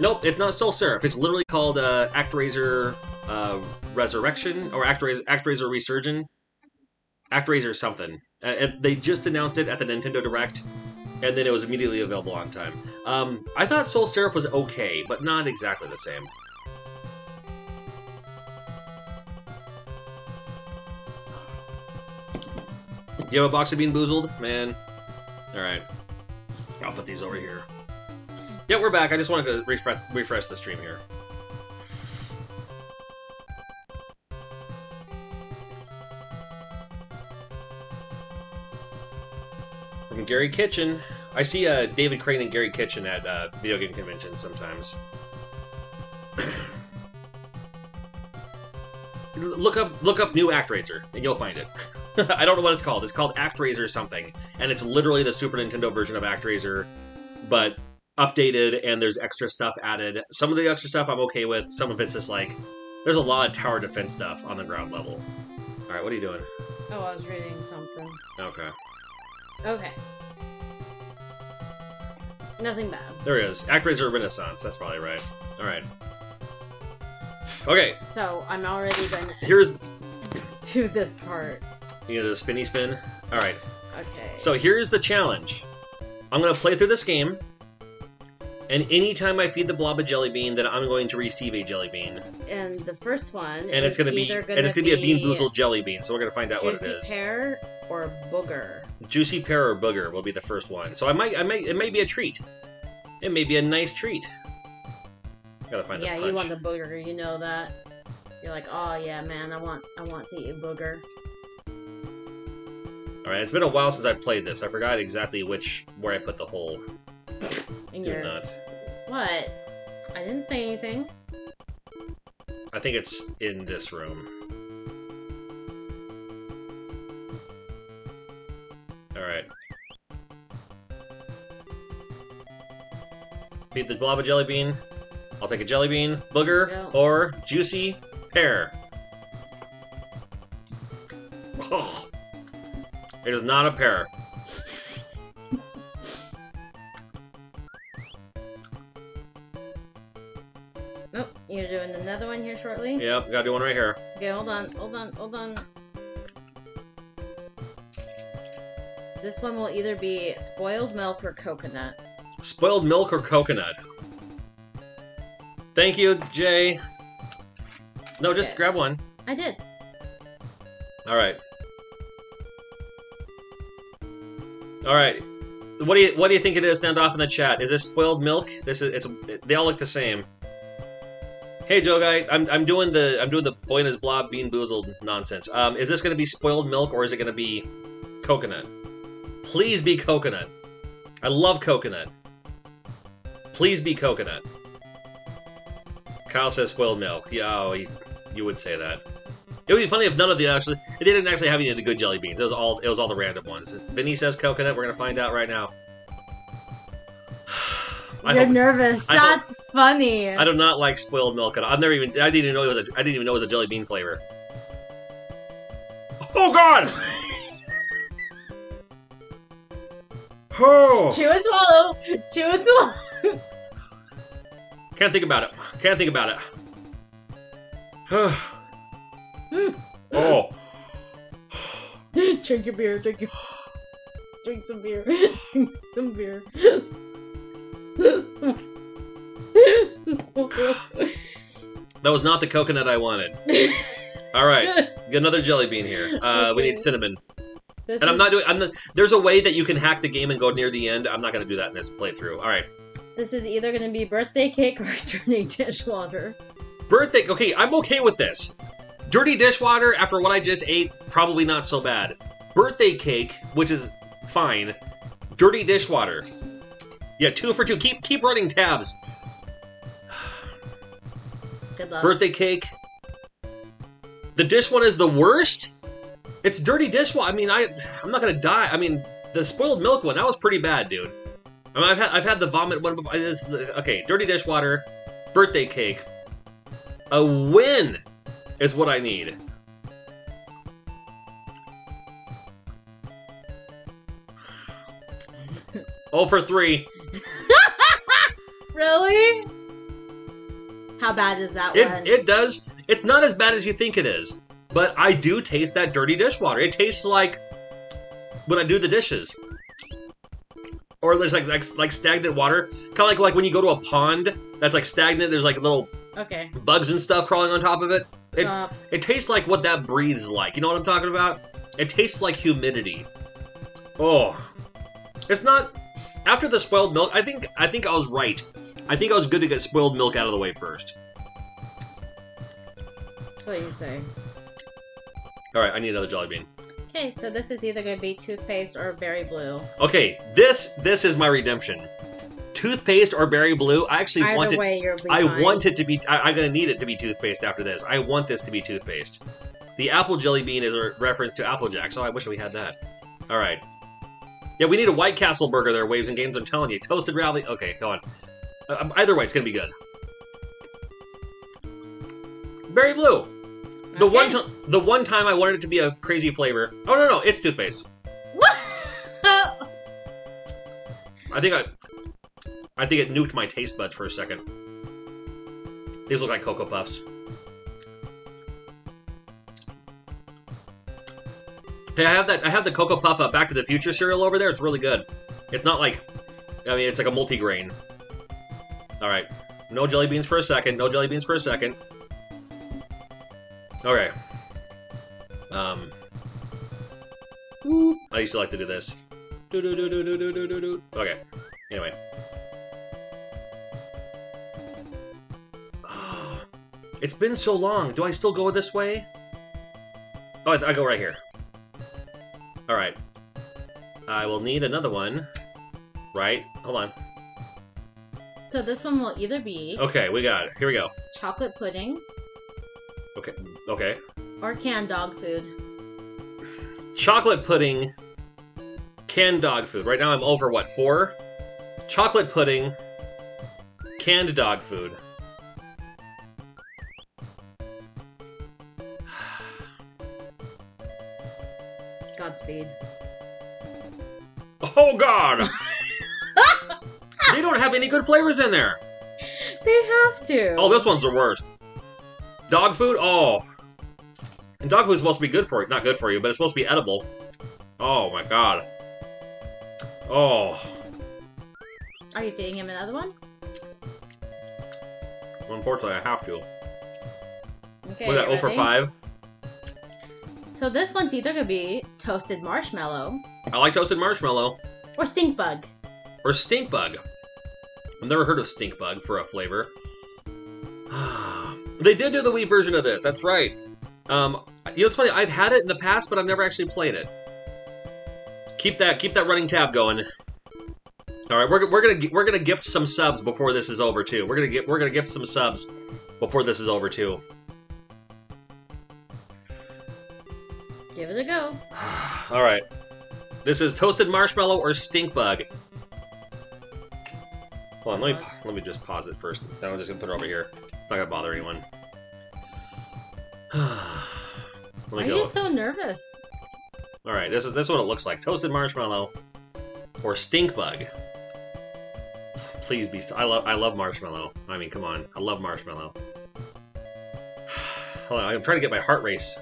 Nope, it's not Soul Seraph. It's literally called uh, ActRaiser uh, Resurrection or ActRaiser, ActRaiser Resurgin. ActRaiser something. Uh, and they just announced it at the Nintendo Direct, and then it was immediately available on time. Um, I thought Soul Seraph was okay, but not exactly the same. You have a box of Bean Boozled? Man. Alright. I'll put these over here. Yeah, we're back. I just wanted to refresh, refresh the stream here. From Gary Kitchen. I see uh, David Crane and Gary Kitchen at uh, video game conventions sometimes. look up look up new ActRaiser and you'll find it. I don't know what it's called. It's called ActRaiser something, and it's literally the Super Nintendo version of ActRaiser, but updated and there's extra stuff added. Some of the extra stuff I'm okay with. Some of it's just like there's a lot of tower defense stuff on the ground level. All right, what are you doing? Oh, I was reading something. Okay, Okay. Nothing bad. there it is. ActRaiser Renaissance. That's probably right. All right. Okay, So I'm already gonna here's To this part. you know the spinny spin. All right. Okay. So here's the challenge. I'm gonna play through this game, and anytime I feed the blob a jelly bean, then I'm going to receive a jelly bean, and the first one and it's gonna be either and it's gonna be a bean boozled jelly bean. So we're gonna find out what it is. juicy pear or booger. Juicy pear or booger will be the first one. So I might, I might, it may be a treat. It may be a nice treat. Gotta find Yeah, you want the booger. You know that. You're like, oh yeah, man, I want, I want to eat a booger. All right, it's been a while since I played this. I forgot exactly which where I put the hole. In Do your not. What? I didn't say anything. I think it's in this room. All right. Beat the blob a jelly bean. I'll take a jelly bean, booger, Yeah. or juicy pear. Oh, it is not a pear. Yep, gotta do one right here. Okay, hold on, hold on, hold on. This one will either be spoiled milk or coconut. Spoiled milk or coconut? Thank you, Jay. No, just Okay. grab one. I did. All right. All right. What do you what do you think it is? Sound off in the chat. Is this spoiled milk? This is it's they all look the same. Hey Joe guy, I'm, I'm doing the I'm doing the Boy and His Blob Bean Boozled nonsense. Um, is this to be spoiled milk or is it to be coconut? Please be coconut. I love coconut. Please be coconut. Kyle says spoiled milk. Yeah, oh, you, you would say that. It would be funny if none of the actually it didn't actually have any of the good jelly beans. It was all it was all the random ones. Vinny says coconut. We're gonna find out right now. I You're nervous. I hope- That's funny. I do not like spoiled milk at all. I've never even I didn't even know it was a I didn't even know it was a jelly bean flavor. Oh God! Oh! Chew and swallow. Chew and swallow. Can't think about it. Can't think about it. oh. drink your beer. Drink your. Drink some beer. Drink some beer. That was not the coconut I wanted. All right, get another jelly bean here. Uh, we need cinnamon, This and I'm not doing. I'm not, There's a way that you can hack the game and go near the end. I'm not going to do that in this playthrough. All right, This is either going to be birthday cake or dirty dishwater. birthday. Okay, I'm okay with this. Dirty dishwater after what I just ate, probably not so bad. Birthday cake, which is fine. Dirty dishwater. Yeah, two for two. Keep keep running tabs. Good luck. Birthday cake. The dish one is the worst. It's dirty dishwater. I mean, I I'm not gonna die. I mean, the spoiled milk one that was pretty bad, dude. I mean, I've had I've had the vomit one before. This, okay, dirty dishwater, birthday cake. A win is what I need. Oh for three. Really? How bad is that It one? it does. It's not as bad as you think it is, but I do taste that dirty dishwater. It tastes like when I do the dishes, or there's like like, like stagnant water, kind of like like when you go to a pond that's like stagnant. There's like little okay. bugs and stuff crawling on top of it. It Stop. it tastes like what that breathes like. You know what I'm talking about? It tastes like humidity. Oh, it's not. After the spoiled milk, I think I think I was right. I think I was good to get spoiled milk out of the way first. So you say. All right, I need another jelly bean. Okay, so this is either gonna be toothpaste or berry blue. Okay, this this is my redemption. Toothpaste or berry blue. I actually Either want it. way, you're. I fine. want it to be. I, I'm gonna need it to be toothpaste after this. I want this to be toothpaste. The apple jelly bean is a reference to Applejack, so I wish we had that. All right. Yeah, we need a White Castle burger there, Waves and Games. I'm telling you, toasted ravioli. Okay, go on. Uh, either way, it's gonna be good. Berry blue. The one Okay. time, the one time I wanted it to be a crazy flavor. Oh no, no, it's toothpaste. I think I, I think it nuked my taste buds for a second. These look like Cocoa Puffs. Hey, I have that. I have the Cocoa Puff uh, Back to the Future cereal over there. It's really good. It's not like, I mean, it's like a multigrain. All right, no jelly beans for a second. No jelly beans for a second. Okay. Um. I used to like to do this. Okay. Anyway. Ah. It's been so long. Do I still go this way? Oh, I, I go right here. All right. I will need another one. Right. Hold on. so this one will either be Okay, we got it. Here we go. chocolate pudding Okay. Okay. or canned dog food. Chocolate pudding. Canned dog food. Right now I'm over what four? Chocolate pudding. Canned dog food. Godspeed. Oh God! they don't have any good flavors in there. They have to. Oh, this one's the worst. Dog food? Oh. And dog food's supposed to be good for you. Not good for you, but it's supposed to be edible. Oh my god. Oh. Are you feeding him another one? Unfortunately, I have to. Okay. Was that you 0 for 5? So this one's either gonna be toasted marshmallow I like toasted marshmallow. or stink bug. Or stink bug. I've never heard of stink bug for a flavor. they did do the Wii version of this, that's right. Um, you know, it's funny, I've had it in the past, but I've never actually played it. Keep that keep that running tab going. All right, we're, we're gonna we're gonna gift some subs before this is over too. We're gonna get we're gonna gift some subs before this is over too. A go. All right, this is toasted marshmallow or stink bug. Hold on, let me let me just pause it first. Then I'm just gonna put it over here. It's not gonna bother anyone. Why me are you so nervous? All right, this is this is what it looks like: toasted marshmallow or stink bug. Please be. I love I love marshmallow. I mean, come on, I love marshmallow. Hold on, I'm trying to get my heart race.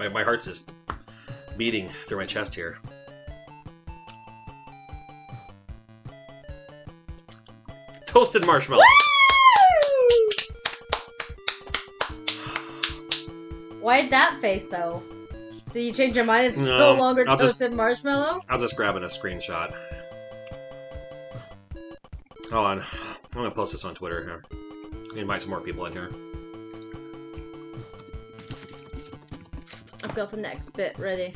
My my heart's just beating through my chest here. Toasted marshmallow. Why'd that face though? Did you change your mind? It's no, No, longer I'll just- toasted marshmallow. I was just grabbing a screenshot. Hold on. I'm gonna post this on Twitter here. Invite some more people in here. I've got the next bit ready.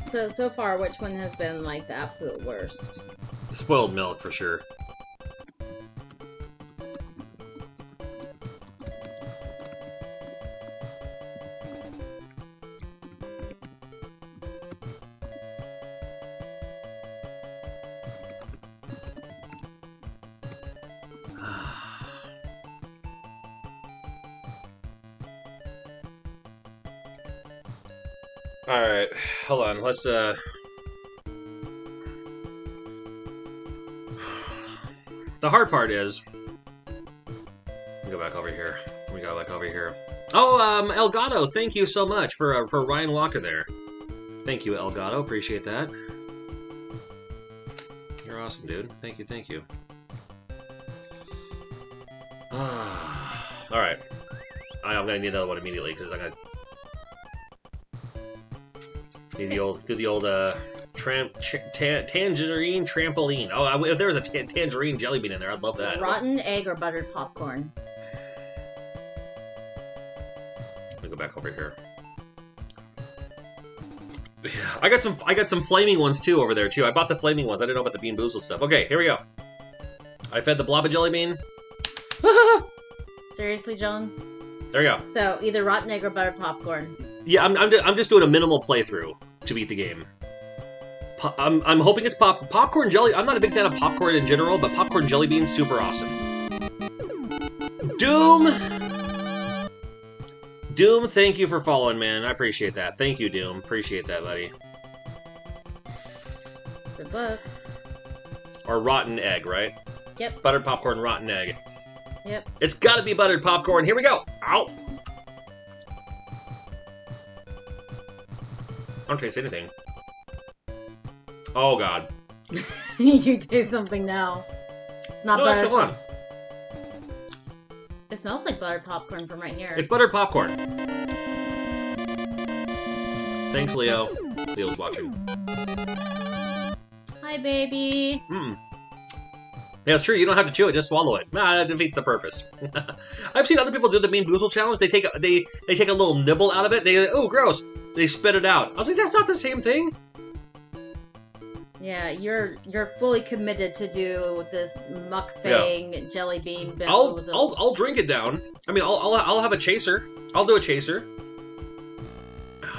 So so far, which one has been like the absolute worst? Spoiled milk for sure. Let's uh. The hard part is. Go back over here. Me go back over here. Oh, um, Elgato, thank you so much for uh, for Ryan Walker there. Thank you, Elgato. Appreciate that. You're awesome, dude. Thank you, thank you. All right. I'm gonna need another one immediately because I'm gonna need the old do the old uh tram ch- ta- tangerine trampoline. Oh, I, if there was a ta- tangerine jelly bean in there, I'd love that. Rotten egg or buttered popcorn? Let me go back over here. Yeah, I got some. I got some flaming ones too over there too. I bought the flaming ones. I didn't know about the bean boozled stuff. Okay, here we go. I fed the blob a jelly bean. Seriously, John? There you go. So either rotten egg or buttered popcorn. Yeah, I'm, I'm, I'm just doing a minimal playthrough to beat the game. Po- I'm, I'm hoping it's pop popcorn jelly. I'm not a big fan of popcorn in general, but popcorn jelly beans super awesome. Doom. Doom, thank you for following, man. I appreciate that. Thank you, Doom. Appreciate that, buddy. Good luck. Or rotten egg, right? Yep. Buttered popcorn, rotten egg. Yep. It's got to be buttered popcorn. Here we go. Ow. I don't taste anything. Oh god. you taste something now. It's not No, the one. pop- It smells like buttered popcorn from right here. It's buttered popcorn. Thanks, Leo. Leo's watching. Hi, baby. Hmm. Yeah, it's true. You don't have to chew it; just swallow it. Nah, that defeats the purpose. I've seen other people do the Bean Boozle challenge. They take a, they they take a little nibble out of it. They oh gross. They spit it out. I was like, that's not the same thing. Yeah, you're you're fully committed to do this mukbang jelly bean. I'll. I'll I'll drink it down. I mean, I'll I'll, I'll have a chaser. I'll do a chaser.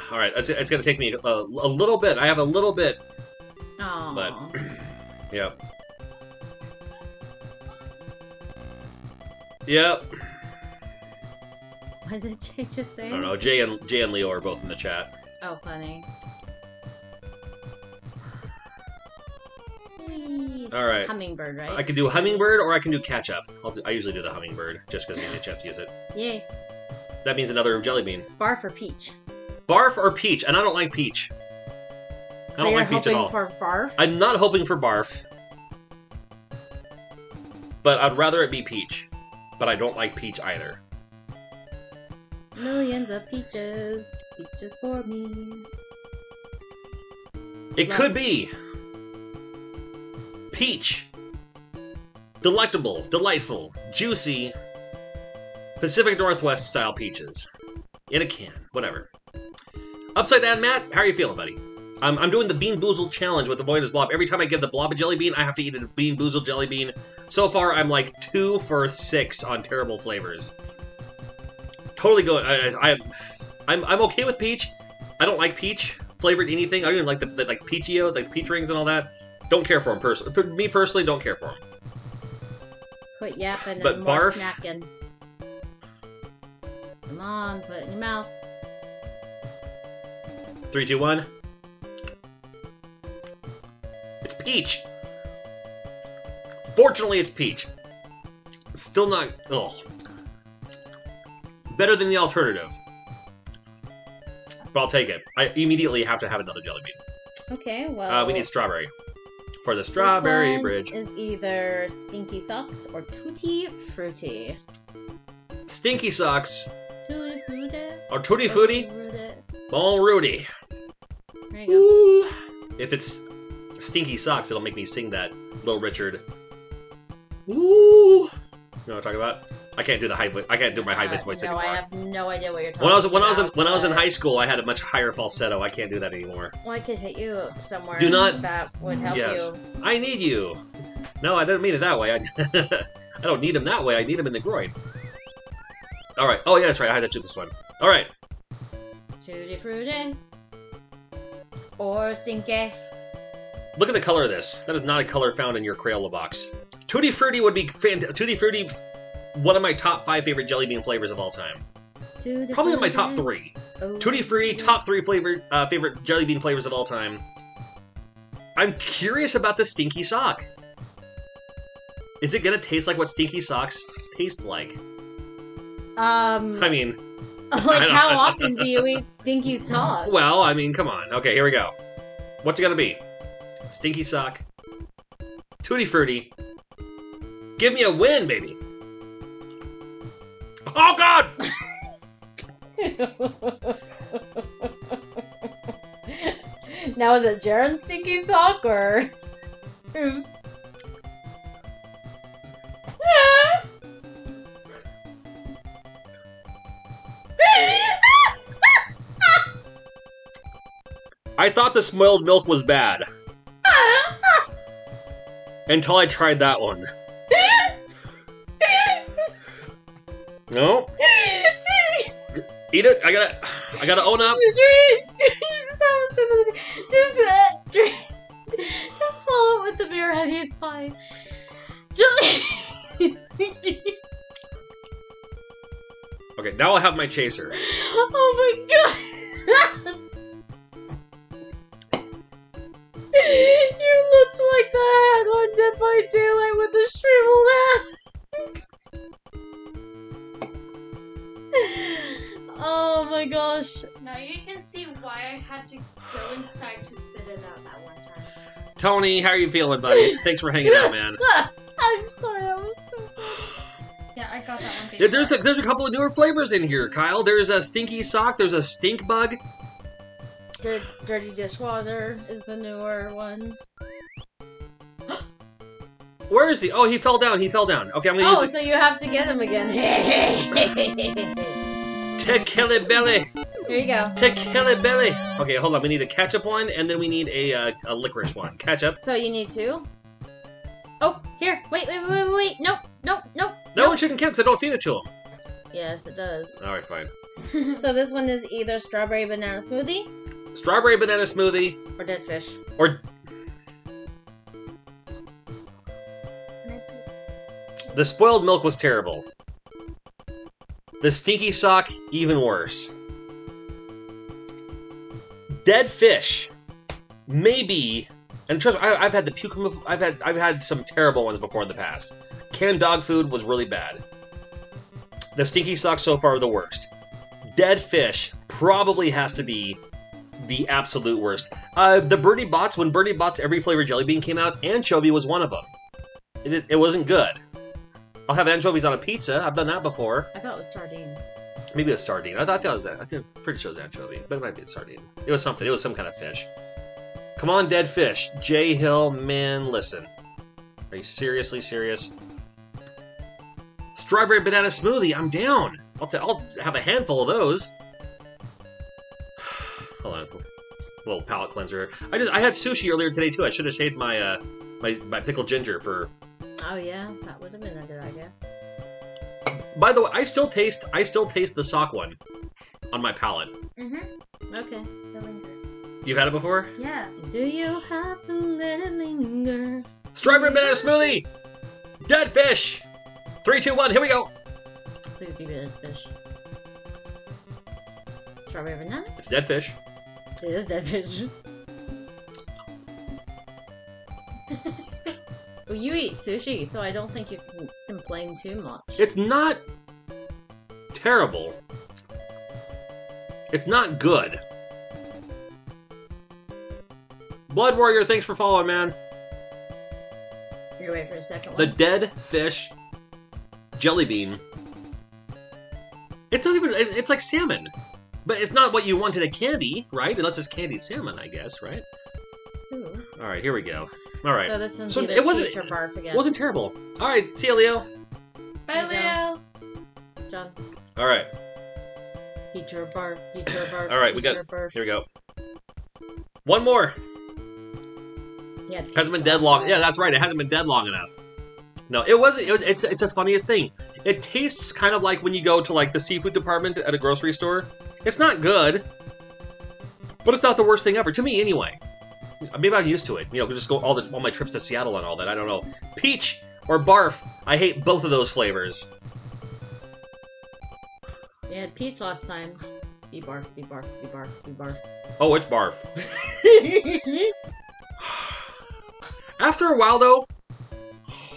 All right, it's, it's gonna take me a, a little bit. I have a little bit, Aw. but yep, yep. What did Jay just say? I don't know. Jay and Jay and Leo are both in the chat. Oh, funny. All right. Hummingbird, right? I can do hummingbird or I can do catch up. I'll do, I usually do the hummingbird just because I get a chance to use it. Yay. That means another jelly bean. Bar for peach. Barf or peach, and I don't like peach. So don't you're like peach at hoping all. for barf? I'm not hoping for barf, but I'd rather it be peach. But I don't like peach either. Millions of peaches. Peaches for me. It Love- could be peach, delectable, delightful, juicy, Pacific Northwest style peaches in a can, whatever. Upside down, Matt. How are you feeling, buddy? I'm, I'm doing the Bean Boozled challenge with the Void's Blob. Every time I give the Blob a jelly bean, I have to eat a Bean Boozled jelly bean. So far, I'm like two for six on terrible flavors. Totally going. I, I, I'm I'm okay with peach. I don't like peach flavored anything. I don't even like the, the like peachio, like peach rings and all that. Don't care for them personally. Me personally, don't care for them. Quit yapping But and more barf? snacking. Come on, put it in your mouth. Three, two, one. It's peach. Fortunately, it's peach. Still not. Oh, better than the alternative. But I'll take it. I immediately have to have another jelly bean. Okay, well. Uh, we need strawberry for the strawberry bridge. is either Stinky Socks or Tutti Frutti. Stinky socks Tutti Frutti. or tutti frutti. Bon Rudy. There you Ooh. If it's stinky socks, it'll make me sing that Little Richard. Ooh. You know what I'm talking about? I can't do the high. vo- I can't do my high pitched Uh, voice no, anymore. I have no idea what you're talking When I was when I was in, about, when I was in high school, I had a much higher falsetto. I can't do that anymore. Well, I could hit you somewhere. Do not- That would help Yes. you. I need you. No, I didn't mean it that way. I, I don't need him that way. I need him in the groin. All right. Oh yeah, that's right. I had to do this one. All right. Tutti Frutti. Or Stinky. Look at the color of this. That is not a color found in your Crayola box. Tutti Frutti would be fant- Tutti Frutti, one of my top five favorite jelly bean flavors of all time. the Probably in my top three. Oh. Tutti Frutti, top three flavor, uh, favorite jelly bean flavors of all time. I'm curious about the stinky sock. Is it gonna taste like what stinky socks taste like? Um, I mean, like how often do you eat stinky socks? well, I mean, come on. Okay, here we go. What's it gonna be? Stinky sock, Tutti Frutti. Give me a win, baby. Oh God! now is it Jared's stinky sock or who's? I thought the spoiled milk was bad until I tried that one. No, eat it. I gotta, I gotta own up. just have a sip of the beer. Just, uh, drink. just swallow it with the beer head. He's fine. Just. Okay, now I'll have my chaser. oh my god. you looked like that on Dead by Daylight with the shriveled head. oh my gosh. Now you can see why I had to go inside to spit it out that one time. Tony, how are you feeling, buddy? Thanks for hanging out, man. I'm sorry, that was so. Yeah, I got that one. There's a there's a couple of newer flavors in here, Kyle. There's a stinky sock. There's a stink bug. Dir- Dirty Dishwater is the newer one. Where is he? Oh, he fell down. He fell down. Okay, I'm gonna Oh, use so you have to get him again. tequila belly. Here you go. Tequila belly. Okay, hold on. We need a ketchup one, and then we need a uh, a licorice one. Ketchup. So you need two. Oh, here. Wait, wait, wait, wait, wait. Nope, nope, nope. That nope. one shouldn't count 'cause I don't feed it to him. Yes, it does. All right, fine. so this one is either strawberry banana smoothie Strawberry banana smoothie or dead fish. or the spoiled milk was terrible. The stinky sock even worse. Dead fish, maybe. And trust me, I, I've had the puke. I've had I've had some terrible ones before in the past. Canned dog food was really bad. The stinky sock so far the worst. Dead fish probably has to be the absolute worst. Uh, the Bertie Bott's, when Bertie Bott's every flavor jelly bean came out, anchovy was one of them. It, it wasn't good. I'll have anchovies on a pizza. I've done that before. I thought it was sardine. Maybe it was sardine. I thought that was I think I'm pretty sure it was anchovy, but it might be a sardine. It was something. It was some kind of fish. Come on, dead fish. J Hill, man, listen. Are you seriously serious? Strawberry banana smoothie. I'm down. I'll, I'll have a handful of those. Hold on, little palate cleanser. I just I had sushi earlier today too. I should have saved my uh my my pickled ginger for. Oh yeah, that would have been a good idea. By the way, I still taste I still taste the sock one on my palate. Mm-hmm. Okay. It lingers. You've had it before? Yeah. Do you have to let it linger? Strawberry banana smoothie! Dead fish! Three, two, one, here we go! Please be dead fish. Strawberry banana? It's dead fish. It is dead fish. well, you eat sushi, so I don't think you can complain too much. It's not terrible. It's not good. Blood Warrior, thanks for following, man. You're waiting for a second The one. dead fish jelly bean. It's not even, it's like salmon. But it's not what you want in a candy, right? Unless it's candied salmon, I guess, right? Ooh. Alright, here we go. Alright. So this one's So either it wasn't- peach or barf again. It wasn't terrible. Alright, see you, Leo. Bye, There you Leo. John. Alright, Peach or barf. Peach or barf. All right, we got- barf. here we go. One more. Yeah, Hasn't been dead long. Yeah, that's right. It hasn't been dead long enough. No, it wasn't. It, it's it's the funniest thing. It tastes kind of like when you go to like the seafood department at a grocery store. It's not good, but it's not the worst thing ever to me anyway. Maybe I'm used to it. You know, just go all the all my trips to Seattle and all that. I don't know. Peach or barf. I hate both of those flavors. You had peach last time. Be barf, be barf, be barf, be barf. Oh, it's barf. After a while, though,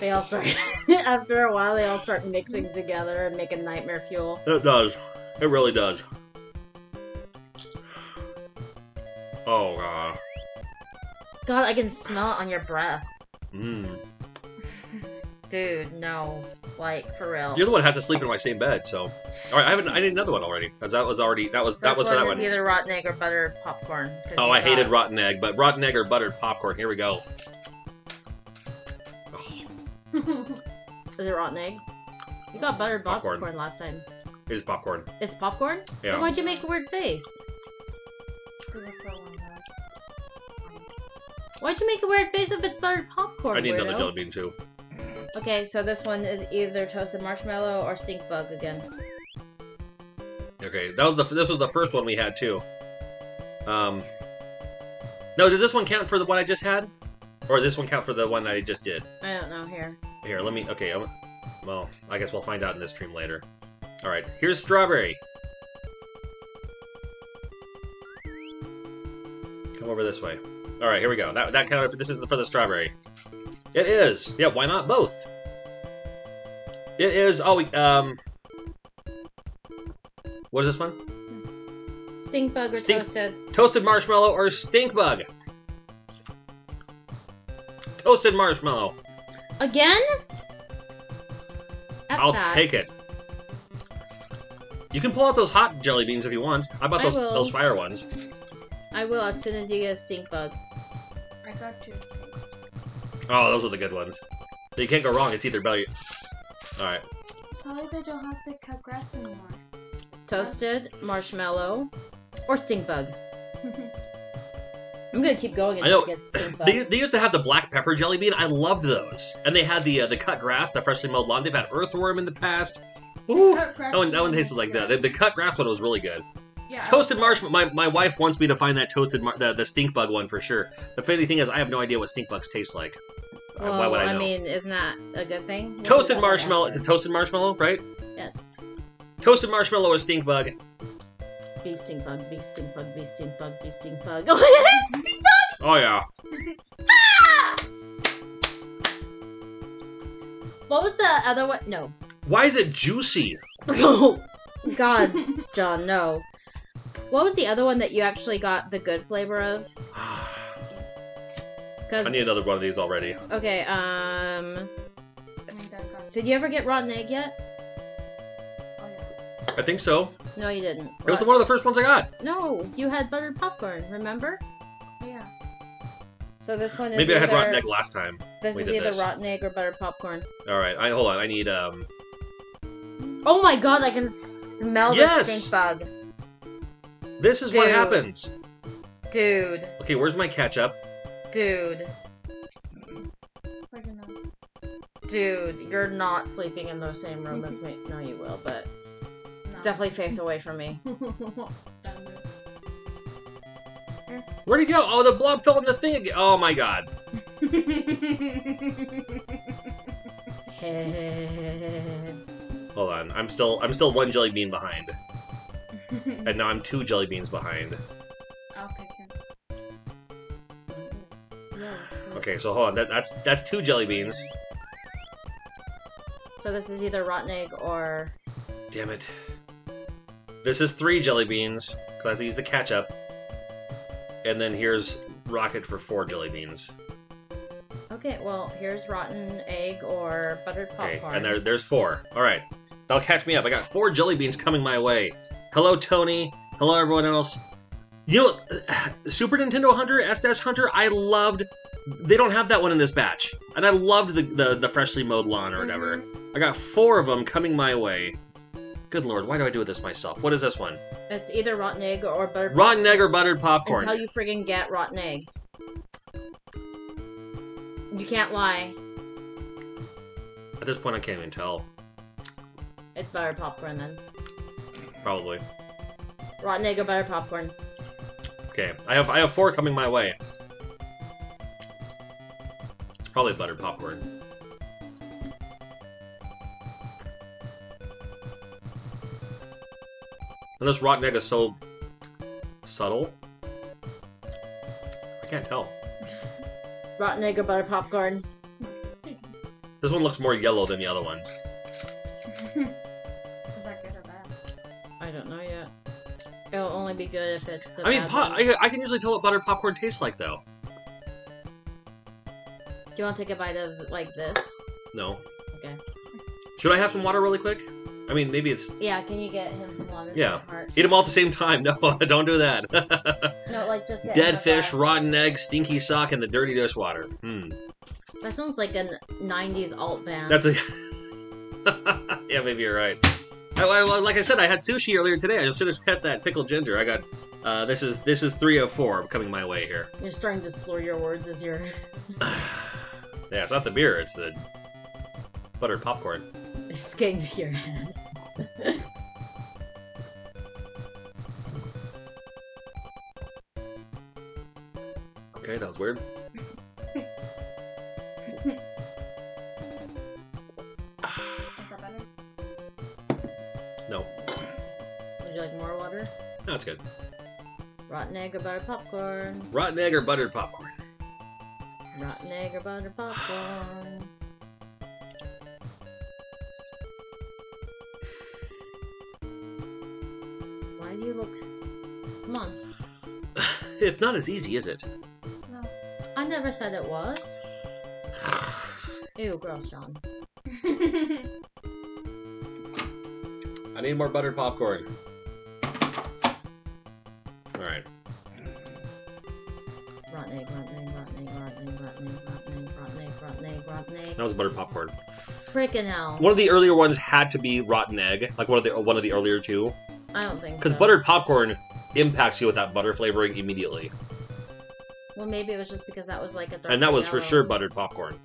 they all start after a while. They all start mixing together and making nightmare fuel. it does. It really does. Oh, God. God, I can smell it on your breath, Mm. dude. No, like for real. The other one has to sleep in my same bed, so. All right, I haven't. I need another one already because that was already. That was that First was for one that is one. either rotten egg or buttered popcorn. Oh, I hated rotten egg, but rotten egg or buttered popcorn. Here we go. Is it rotten egg? You got buttered Popcorn. popcorn, last time. It is popcorn. It's popcorn? Yeah. Then why'd you make a weird face? Why'd you make a weird face if it's buttered popcorn? I need another jelly bean too. Okay, so this one is either toasted marshmallow or stink bug again. Okay, that was the this was the first one we had too. Um, no, does this one count for the one I just had, or does this one count for the one I just did? I don't know here. Here, let me. Okay, I'm, well, I guess we'll find out in this stream later. All right, here's strawberry. Come over this way. All right, here we go. That that counted. For, this is for the strawberry. It is. Yeah, why not both? It is. Oh, we- um. What is this one? Stink bug or Stink- toasted? Toasted marshmallow or stink bug? Toasted marshmallow. Again? F I'll that. take it. You can pull out those hot jelly beans if you want. I bought I those will. those fire ones. I will as soon as you get a stink bug. I got you. Oh, those are the good ones. So you can't go wrong. It's either belly. All right. Sorry they don't have to cut grass anymore. Toasted marshmallow or stink bug. I'm gonna keep going I know. until I get stink bug. They, they used to have the black pepper jelly bean. I loved those. And they had the uh, the cut grass, the freshly mowed lawn. They've had earthworm in the past. Ooh. Cut grass That one, that one tasted like that. The, the cut grass one was really good. Yeah. Toasted marshmallow. My, my wife wants me to find that toasted mar- the, the stink bug one for sure. The funny thing is, I have no idea what stink bugs taste like. Uh, well, Why would I know? I mean, isn't that a good thing? toasted We'll put marshmallow. It's a toasted marshmallow, right? Yes. Toasted marshmallow or stink bug. Bee stink bug, bee stink bug, bee stink bug, bee stink bug. Oh, stink bug. Oh yeah. What was the other one? No. Why is it juicy? Oh, God, John, no. What was the other one that you actually got the good flavor of? Cause I need another one of these already. okay, um, My dad got it. did you ever get rotten egg yet? Oh, yeah. I think so. No, you didn't. It was Rot- one of the first ones I got. No, you had buttered popcorn. Remember? Oh, yeah. So this one is Maybe I had rotten egg last time. This we is did either this. rotten egg or buttered popcorn. All right. I hold on. I need um. Oh my God, I can smell Yes! the stink bug, This is what happens. dude, Okay, where's my ketchup? dude, Like a nose. dude. You're not sleeping in the same room as me. No, you will, but No. definitely face away from me. Where'd he go? Oh, the blob fell in the thing again. Oh my god. Hold on. I'm still I'm still one jelly bean behind, and now I'm two jelly beans behind. I'll pick his. Okay, so hold on. That, that's that's two jelly beans. so this is either rotten egg or Damn it. This is three jelly beans because I have to use the ketchup, and then here's rocket for four jelly beans. okay. Well, here's rotten egg or buttered popcorn. Okay, and there, there's four. All right, that'll catch me up. I got four jelly beans coming my way. Hello, Tony. Hello, everyone else. You know, Super Nintendo Hunter, SDS Hunter. I loved. They don't have that one in this batch, and I loved the the, the freshly mowed lawn or whatever. I got four of them coming my way. Good lord, why do I do this myself? What is this one? It's either rotten egg or buttered Rotten egg or buttered popcorn? until you friggin' get rotten egg. You can't lie. At this point, I can't even tell. It's buttered popcorn then. Probably. Rotten egg or buttered popcorn. Okay, I have I have four coming my way. It's probably butter popcorn. And this rotten egg is so subtle. I can't tell. Rotten egg or butter popcorn. This one looks more yellow than the other one. Only be good if it's the. I mean, bad po- one. I, I can usually tell what buttered popcorn tastes like, though. Do you want to take a bite of like this? No. Okay. Should I have some water really quick? I mean, maybe it's Yeah, can you get him some water? Yeah. Eat them all at the same time. No, don't do that. No, like just Dead fish, rotten egg, stinky sock, and the dirty dishwater. Hmm. That sounds like a '90s alt band. That's a. yeah, maybe you're right. I, I- well, like I said, I had sushi earlier today. I should have kept that pickled ginger. I got. Uh, this is this is three of four coming my way here. You're starting to slur your words as you're Yeah, it's not the beer. It's the buttered popcorn. it's getting to your head. Okay, that was weird. No, it's good. Rotten egg or butter popcorn? Rotten egg or buttered popcorn? Rotten egg or butter popcorn? Why do you look? Come on. it's not as easy, is it? No. I never said it was. Ew, gross, John. I need more buttered popcorn. All right. Rotten egg, rotten egg, rotten egg, rotten egg, rotten egg, rotten egg, rotten egg, rotten egg, rotten egg. That was buttered popcorn. Frickin' hell. One of the earlier ones had to be rotten egg, like one of the one of the earlier two, I don't think so. because buttered popcorn impacts you with that butter flavoring immediately, Well, maybe it was just because that was like a dark and that was for sure buttered popcorn.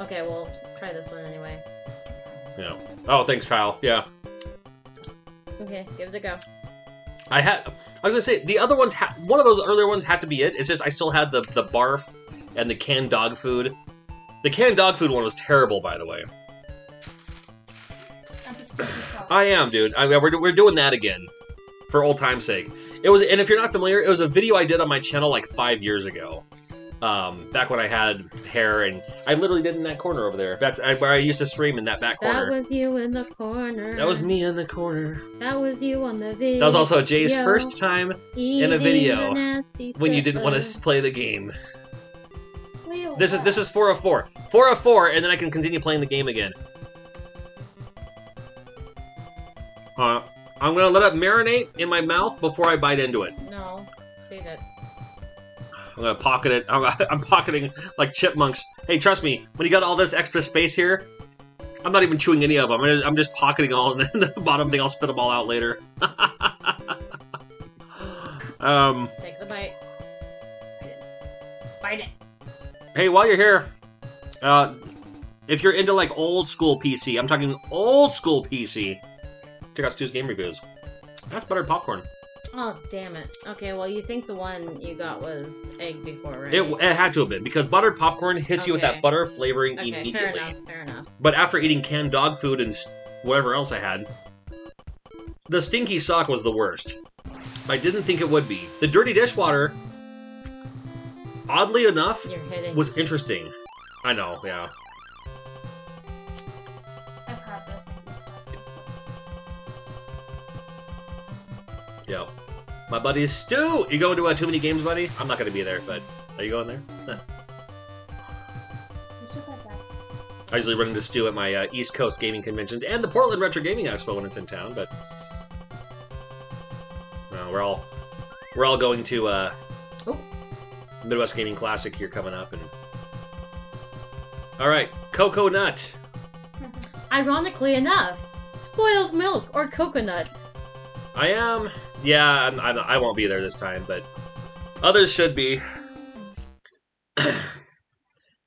Okay, well, try this one anyway. Yeah. Oh, thanks, Kyle. Yeah, Okay, give it a go. I had. I was gonna say the other ones. Ha- one of those earlier ones had to be it. It's just I still had the the barf and the canned dog food. The canned dog food one was terrible, by the way. I am, dude. I mean, we're, we're doing that again for old time's sake. It was, and if you're not familiar, it was a video I did on my channel like five years ago. Um, back when I had hair, and I literally did in that corner over there. That's I, where I used to stream in that back corner. That was you in the corner. That was me in the corner. That was you on the video. That was also Jay's Yo. first time in a video when you didn't want to play the game. This is this is four of four. Four of four, and then I can continue playing the game again. Uh, I'm gonna let it marinate in my mouth before I bite into it. No, save it. I'm gonna pocket it. I'm, I'm pocketing like chipmunks. Hey, trust me, when you got all this extra space here, I'm not even chewing any of them. I'm just, I'm just pocketing all, and then the bottom thing I'll spit them all out later. um, Take the bite. Bite it. Bite it. hey, while you're here, uh, if you're into like old school PC, I'm talking old school PC. Check out Stu's game reviews. That's buttered popcorn. Oh, damn it. Okay, well, you think the one you got was egg before, right? It, it had to have been because buttered popcorn hits you with that butter flavoring okay, fair immediately. enough, fair enough. But after eating canned dog food and whatever else I had, the stinky sock was the worst. I didn't think it would be. The dirty dishwater, oddly enough, was interesting. I know, yeah. Yeah. My buddy is Stu! You going to uh, Too Many Games, buddy? I'm not going to be there, but are you going there? Huh. You should have that. I usually run into Stu at my uh, East Coast gaming conventions and the Portland Retro Gaming Expo when it's in town, but well, we're all we're all going to uh, Oh. Midwest Gaming Classic here coming up, and all right, Cocoa Nut. Ironically enough, spoiled milk or coconut. I am, yeah, I'm, I'm, I won't be there this time, but others should be.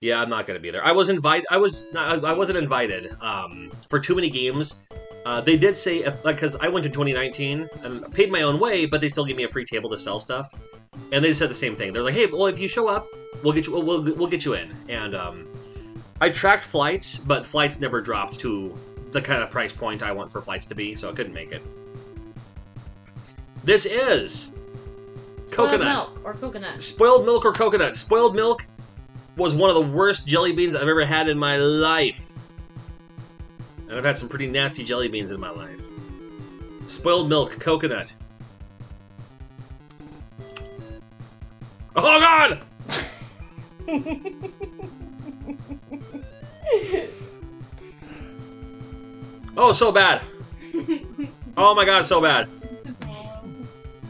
yeah, I'm not gonna be there. I was invited. I was not, I wasn't invited um, for too many games. Uh, they did say like because I went to 2019 and paid my own way, but they still gave me a free table to sell stuff. And they said the same thing. They're like, "Hey, well, if you show up, we'll get you. We'll, we'll get you in." And um, I tracked flights, but flights never dropped to the kind of price point I want for flights to be, so I couldn't make it. This is Spoiled Coconut. milk or coconut. spoiled milk or coconut. Spoiled milk was one of the worst jelly beans I've ever had in my life. And I've had some pretty nasty jelly beans in my life. Spoiled milk, coconut. Oh god! Oh, so bad. Oh my god, so bad.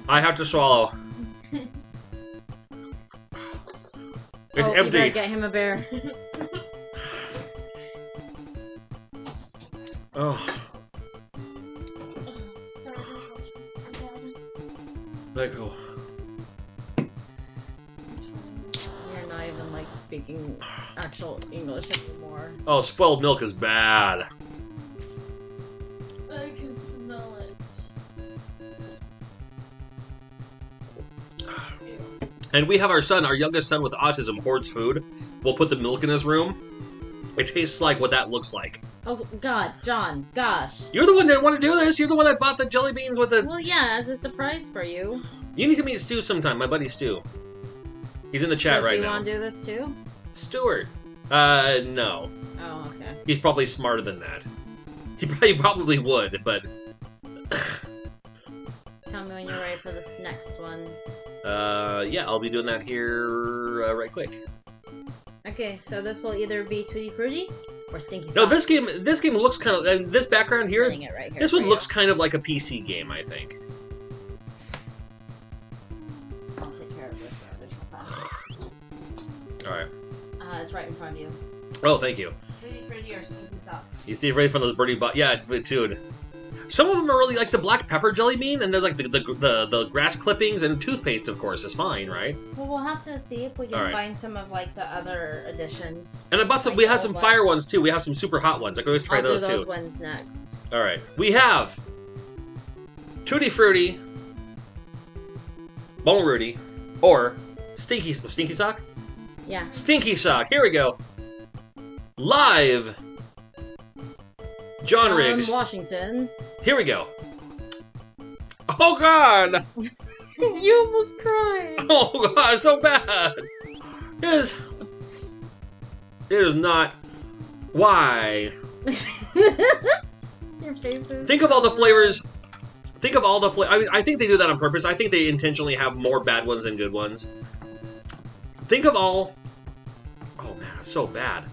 I have to swallow. It's oh, You empty. get him a bear. Oh, let go. You're not even like speaking actual English anymore. Oh, spoiled milk is bad. And we have our son, our youngest son with autism, hoards food. We'll put the milk in his room. It tastes like what that looks like. Oh God, John, gosh. You're the one that want to do this. You're the one that bought the jelly beans with the. Well, yeah, as a surprise for you. You need to meet Stu sometime, my buddy Stu. He's in the chat Does right he now. want to do this too? Stewart. Uh, no. Oh, okay. He's probably smarter than that. He probably, probably would, but uh, yeah, I'll be doing that here uh, right quick. Okay, so this will either be Tutti Frutti or Stinky No, this game, this game looks kind of. And this background here, right here this one you. looks kind of like a PC game, I think. I'll take care of this garbage real fast. All right. Uh, it's right in front of you. Oh, thank you. Tutti Frutti or Stinky Socks? You stay ready for those Bertie Bott. Yeah, dude. Some of them are really like the black pepper jelly bean, and there's like the, the the the grass clippings and toothpaste. Of course, is fine, right? Well, we'll have to see if we can All right. find some of like the other additions. And I bought some. Like We had some fire ones too. We have some super hot ones. I could always try I'll those, do those too. ones next. All right. We have Tutti Frutti, Bone Rudy, or Stinky Stinky Sock. Yeah. Stinky Sock. Here we go. Live. John Riggs. Washington. Here we go. Oh God. you almost cried. Oh God, so bad. It is. It is not. Why? Your face is. Think of all the flavors. Think of all the flavors. I mean, I think they do that on purpose. I think they intentionally have more bad ones than good ones. Think of all. Oh man, so bad.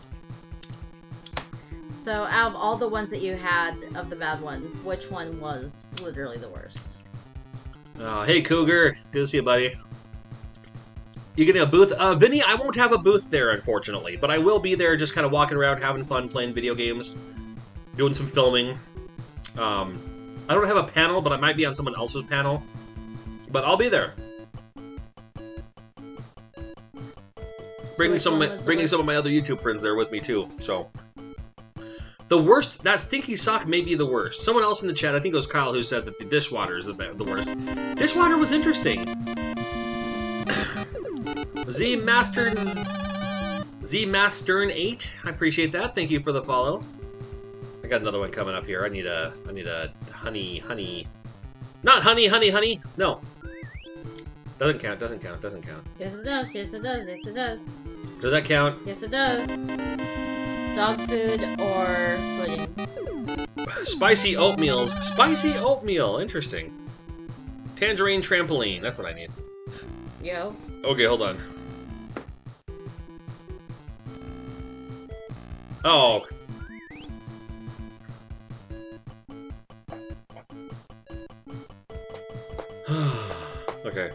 So, out of all the ones that you had of the bad ones, which one was literally the worst? Uh, hey Cougar, good to see you, buddy. You getting a booth? Uh, Vinny, I won't have a booth there, unfortunately, but I will be there, just kind of walking around, having fun, playing video games, doing some filming. Um, I don't have a panel, but I might be on someone else's panel. But I'll be there, So bringing some, my, bringing some of my other YouTube friends there with me too. So, the worst, that stinky sock may be the worst. Someone else in the chat, I think it was Kyle, who said that the dishwater is the, the worst. Dishwater was interesting. Z Masters, Z Mastern Eight. I appreciate that. Thank you for the follow. I got another one coming up here. I need a, I need a honey, honey, not honey, honey, honey. No, doesn't count. Doesn't count. Doesn't count. Yes, it does. Yes, it does. Yes, it does. Does that count? Yes, it does. Dog food or pudding? Spicy oatmeals. Spicy oatmeal. Interesting. Tangerine trampoline. That's what I need. Yo. Okay, hold on. Oh. okay.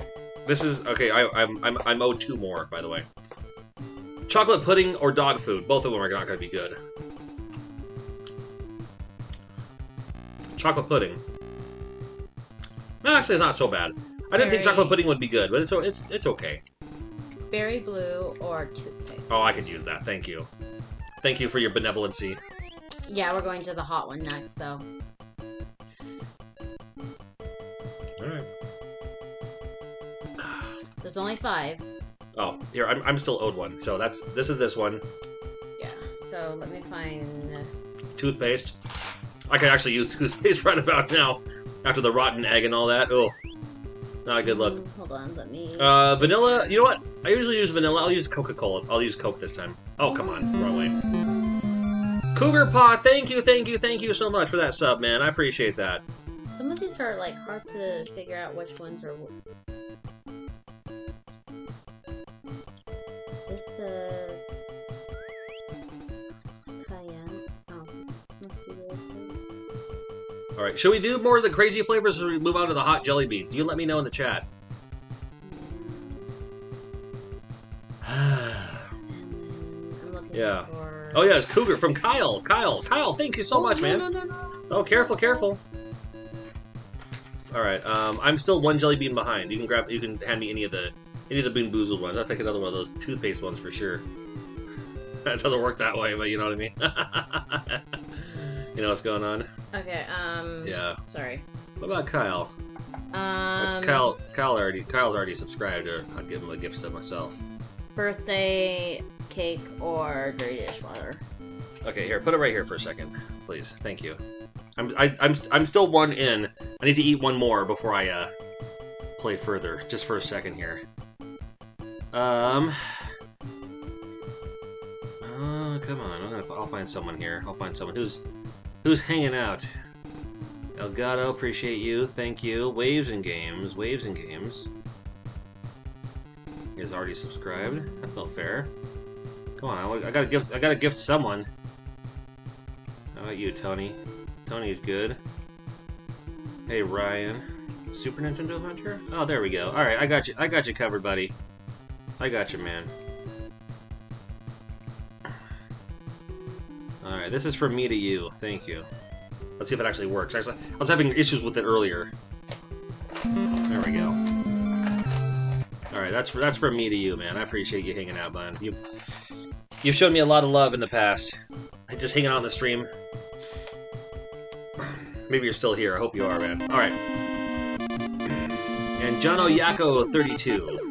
This is okay. I, I'm I'm I'm owed two more, by the way. Chocolate pudding or dog food. Both of them are not going to be good. Chocolate pudding. No, actually, it's not so bad. I didn't think chocolate pudding would be good, but it's it's it's okay. Berry blue or toothpaste? Oh, I could use that. Thank you. Thank you for your benevolency. Yeah, we're going to the hot one next, though. All right. There's only five. Oh, here I'm, I'm still owed one. So that's this is this one. Yeah. So let me find. Toothpaste. I can actually use toothpaste right about now after the rotten egg and all that. Oh, Not a good look. Mm, Hold on, let me. Uh, vanilla. You know what? I usually use vanilla. I'll use Coca Cola. I'll use Coke this time. Oh, come on, wrong way. Cougar Paw, thank you, thank you, thank you so much for that sub, man. I appreciate that. Some of these are like hard to figure out which ones are. Is the cayenne? Oh, this must be the. All right, should we do more of the crazy flavors, or we move on to the hot jelly bean? Do you let me know in the chat. And then I'm looking Yeah. for. Oh yeah, it's Cougar from Kyle. Kyle, Kyle, thank you so Oh, much, no, man. No, no, no. Oh, careful, careful. All right, um, I'm still one jelly bean behind. You can grab, you can hand me any of the, any of the Bean Boozled ones. I'll take another one of those toothpaste ones for sure. that doesn't work that way, but you know what I mean. you know what's going on? Okay. Um. Yeah. Sorry. What about Kyle? Uh, Um. Kyle, Kyle already, Kyle's already subscribed. Or I'll give him a gift to myself. Birthday cake or dirty dishwater. Okay, here, put it right here for a second, please. Thank you. I'm, I, I'm, I'm still one in. I need to eat one more before I uh, play further. Just for a second here. Um. Oh, come on! I'm gonna, I'll find someone here. I'll find someone who's, who's hanging out. Elgato, appreciate you. Thank you. Waves and games. Waves and games. He already subscribed. That's not fair. Come on, I gotta gift. I gotta gift someone. How about you, Tony? Tony's good. Hey, Ryan. Super Nintendo Hunter? Oh, there we go. All right, I got you. I got you covered, buddy. I got you, man. All right, this is from me to you. Thank you. Let's see if it actually works. I was having issues with it earlier. There we go. All right, that's that's from me to you, man. I appreciate you hanging out, bud. You've you've shown me a lot of love in the past. Just hanging out on the stream. Maybe you're still here. I hope you are, man. All right. And Jono Yako 32.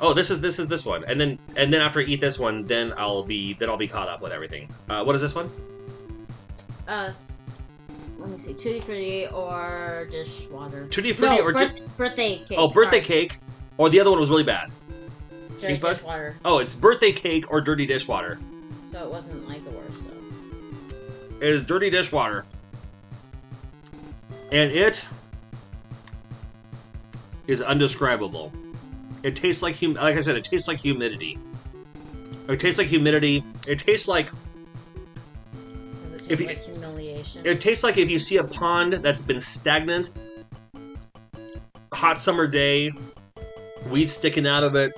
Appreciate that. All right. Oh, this is this is this one, and then and then after I eat this one, then I'll be then I'll be caught up with everything. Uh, what is this one? Uh. Let me see. Tutti frutti or dishwater. Tutti Frutti no, or birth- birthday cake. oh birthday sorry. cake, or the other one was really bad. Dirty dishwater. Oh, it's birthday cake or dirty dishwater. So it wasn't like the worst. So. It is dirty dishwater. And it is undescribable. It tastes like hum- like I said, it tastes like humidity. It tastes like humidity. It tastes like Does it taste If you- like humiliation? it tastes like if you see a pond that's been stagnant, hot summer day, weeds sticking out of it.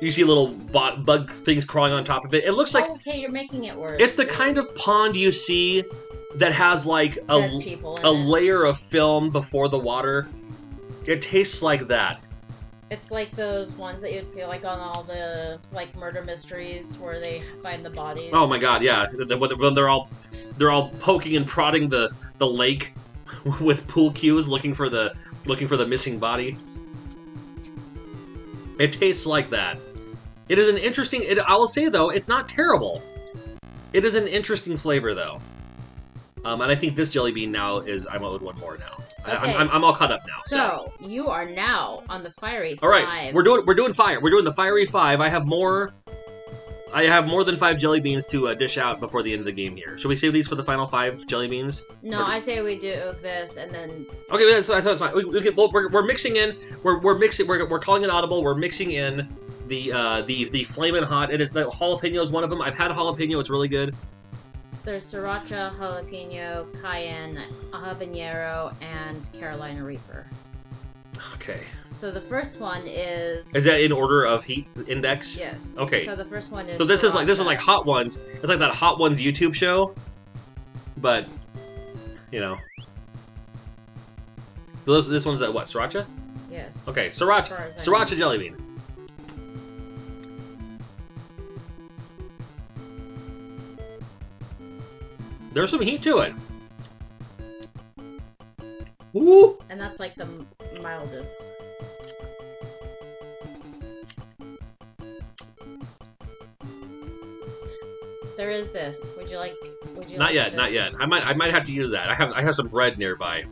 You see little bug things crawling on top of it. It looks like Oh, okay, you're making it worse. it's the kind of pond you see that has like a Dead people in a it. layer of film before the water. It tastes like that. It's like those ones that you'd see like on all the like murder mysteries where they find the bodies. Oh my god, yeah. When they're all they're all poking and prodding the the lake with pool cues, looking for the looking for the missing body. It tastes like that. It is an interesting. It, I will say though, it's not terrible. It is an interesting flavor though, um, and I think this jelly bean now is I'm owed one more now. I, I'm, Okay. I'm, I'm all caught up now. So you are now on the fiery All right, we're doing we're doing fire. We're doing the fiery five. I have more. I have more than five jelly beans to uh, dish out before the end of the game here. Should we save these for the final five jelly beans? no, I say we do this and then Okay, that's, that's, that's fine. We, we can, well, we're, we're mixing in. We're, we're mixing. We're, we're calling it audible. We're mixing in the uh, the the flaming hot. It is the jalapeno is one of them. I've had jalapeno. It's really good. There's sriracha, jalapeno, cayenne, habanero, and Carolina Reaper. Okay. So the first one is Is that in order of heat index? yes. Okay. So the first one is So this is like this is like Hot Ones. It's like that Hot Ones YouTube show, but you know. So this, this one's at what sriracha? yes. Okay, sriracha, far as I sriracha jelly bean. There's some heat to it. Ooh. And that's like the mildest. There is this. Would you like? Would you? Not like yet, not yet. I might I might have to use that. I have I have some bread nearby.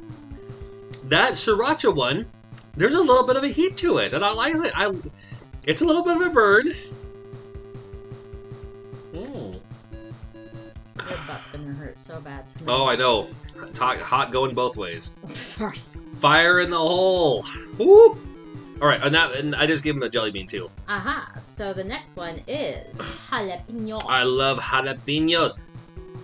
that sriracha one, there's a little bit of a heat to it, and I like it. I, it's a little bit of a burn. Hurt so bad tonight. Oh, I know. Hot, hot going both ways. Sorry. Fire in the hole. Woo! All right, and that, and I just gave him a jelly bean too. Aha. So the next one is jalapeno. I love jalapenos.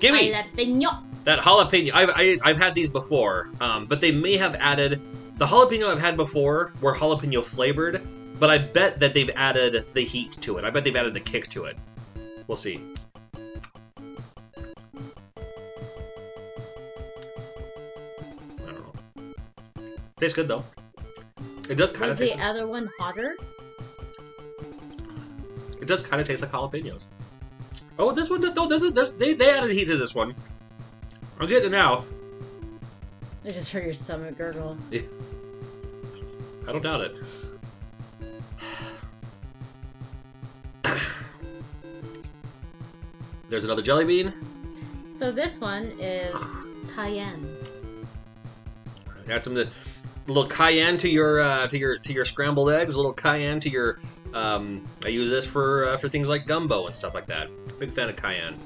Give me Jalapeno. that jalapeno. I've I, I've had these before, um, but they may have added the jalapeno I've had before were jalapeno flavored, but I bet that they've added the heat to it. I bet they've added the kick to it. We'll see. Tastes good though. It does kind Was of the taste. other one hotter? It does kind of taste like jalapenos. Oh, this one. though this is. This, they they added heat to this one. I'm getting it now. I just heard your stomach gurgle. Yeah. I don't doubt it. There's another jelly bean. So this one is cayenne. Add some of the little cayenne to your uh, to your to your scrambled eggs. A little cayenne to your. Um, I use this for uh, for things like gumbo and stuff like that. Big fan of cayenne.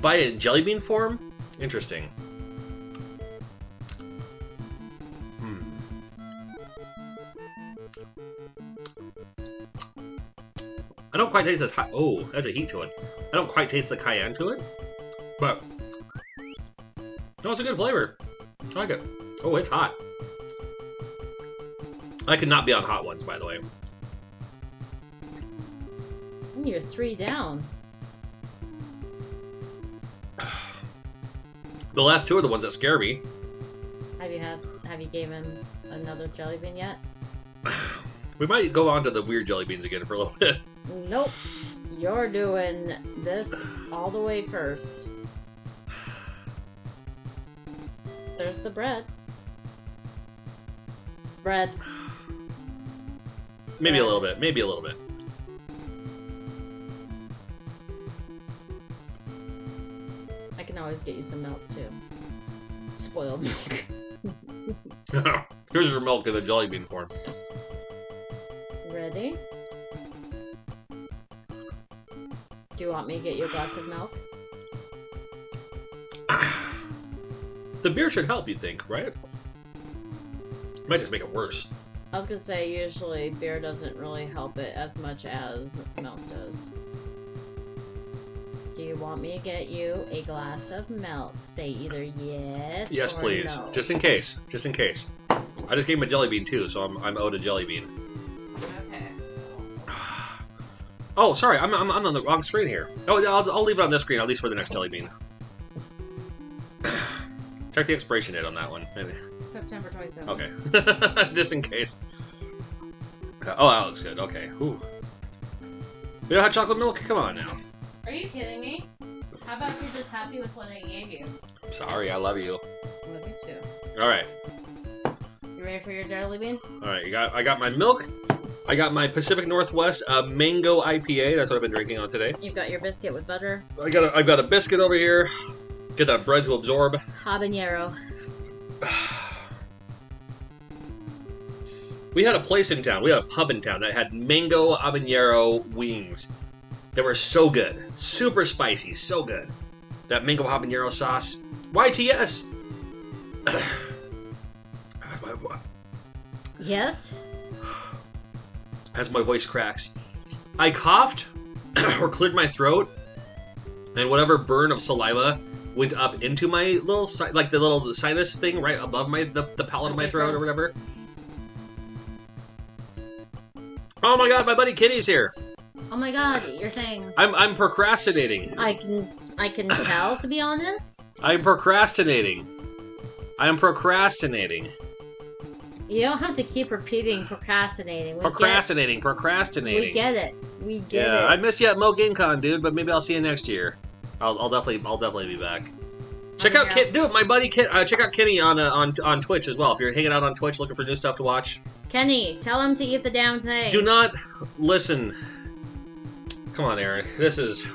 By a jelly bean form, interesting. Hmm. I don't quite taste this hot. Oh, there's a heat to it. I don't quite taste the cayenne to it, but no, it's a good flavor. I like it. Oh, it's hot. I could not be on hot ones, by the way. You're three down. The last two are the ones that scare me. Have you had? Have you given another jelly bean yet? We might go on to the weird jelly beans again for a little bit. Nope. You're doing this all the way first. There's the bread. Bread. Maybe a little bit. Maybe a little bit. I can always get you some milk too. Spoiled milk. Here's your milk in the jelly bean form. Ready? Do you want me to get you a glass of milk? The beer should help, you'd think, right? Might just make it worse. I was gonna say usually beer doesn't really help it as much as milk does. Do you want me to get you a glass of milk? Say either yes. Yes, please. no. Just in case. Just in case. I just gave him a jelly bean too, so I'm, I'm owed a jelly bean. Okay. Oh, sorry, I'm, I'm, I'm on the wrong screen here. Oh, I'll, I'll leave it on this screen, at least for the next jelly bean. Check the expiration date on that one. Maybe. September 27th. Okay. Just in case. Oh, that looks good. Okay. Ooh. We don't have chocolate milk? Come on now. Are you kidding me? How about you're just happy with what I gave you? I'm sorry, I love you. I Love you too. Alright. You ready for your jelly bean? Alright, you got I got my milk. I got my Pacific Northwest uh, mango IPA. That's what I've been drinking on today. You've got your biscuit with butter, I got a, I've got a biscuit over here. Get that bread to absorb. habanero. We had a place in town. We had a pub in town that had mango habanero wings. They were so good, super spicy, so good. That mango habanero sauce. YTS. Yes? As my voice cracks, I coughed or cleared my throat, and whatever burn of saliva went up into my little like the little sinus thing right above my the, the palate of my throat or whatever. Oh my god, my buddy Kitty's here. Oh my god, your thing. I'm I'm procrastinating. I can I can tell to be honest. I'm procrastinating. I'm procrastinating. You don't have to keep repeating procrastinating. We Procrastinating. Get, Procrastinating. we get it. We get yeah, it. I missed you at Mo GameCon, dude, but maybe I'll see you next year. I'll, I'll definitely I'll definitely be back. Check Oh, out yeah. Kit, dude. My buddy Kit. Uh, check out Kenny on uh, on on Twitch as well. If you're hanging out on Twitch looking for new stuff to watch, Kenny, tell him to eat the damn thing. do not listen. Come on, Aaron. This is.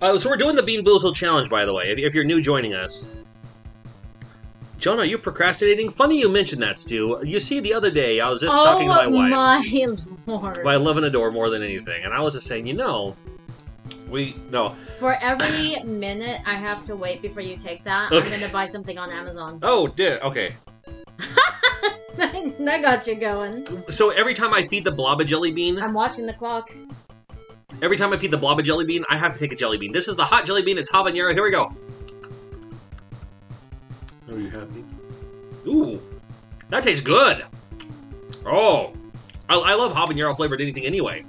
Uh, so we're doing the Bean Boozled challenge, by the way. If, if you're new joining us, Jonah, you procrastinating? Funny you mentioned that, Stu. You see, the other day I was just oh talking to my wife. my lord! who I love and adore more than anything. And I was just saying, you know, we no. For every minute I have to wait before you take that, Okay. I'm gonna buy something on Amazon. Oh, dear. Okay. that got you going. So every time I feed the blob a jelly bean, I'm watching the clock. every time I feed the blob a jelly bean, I have to take a jelly bean. This is the hot jelly bean. It's habanero. Here we go. Are you happy? Ooh, that tastes good. Oh, I, I love habanero flavored anything anyway.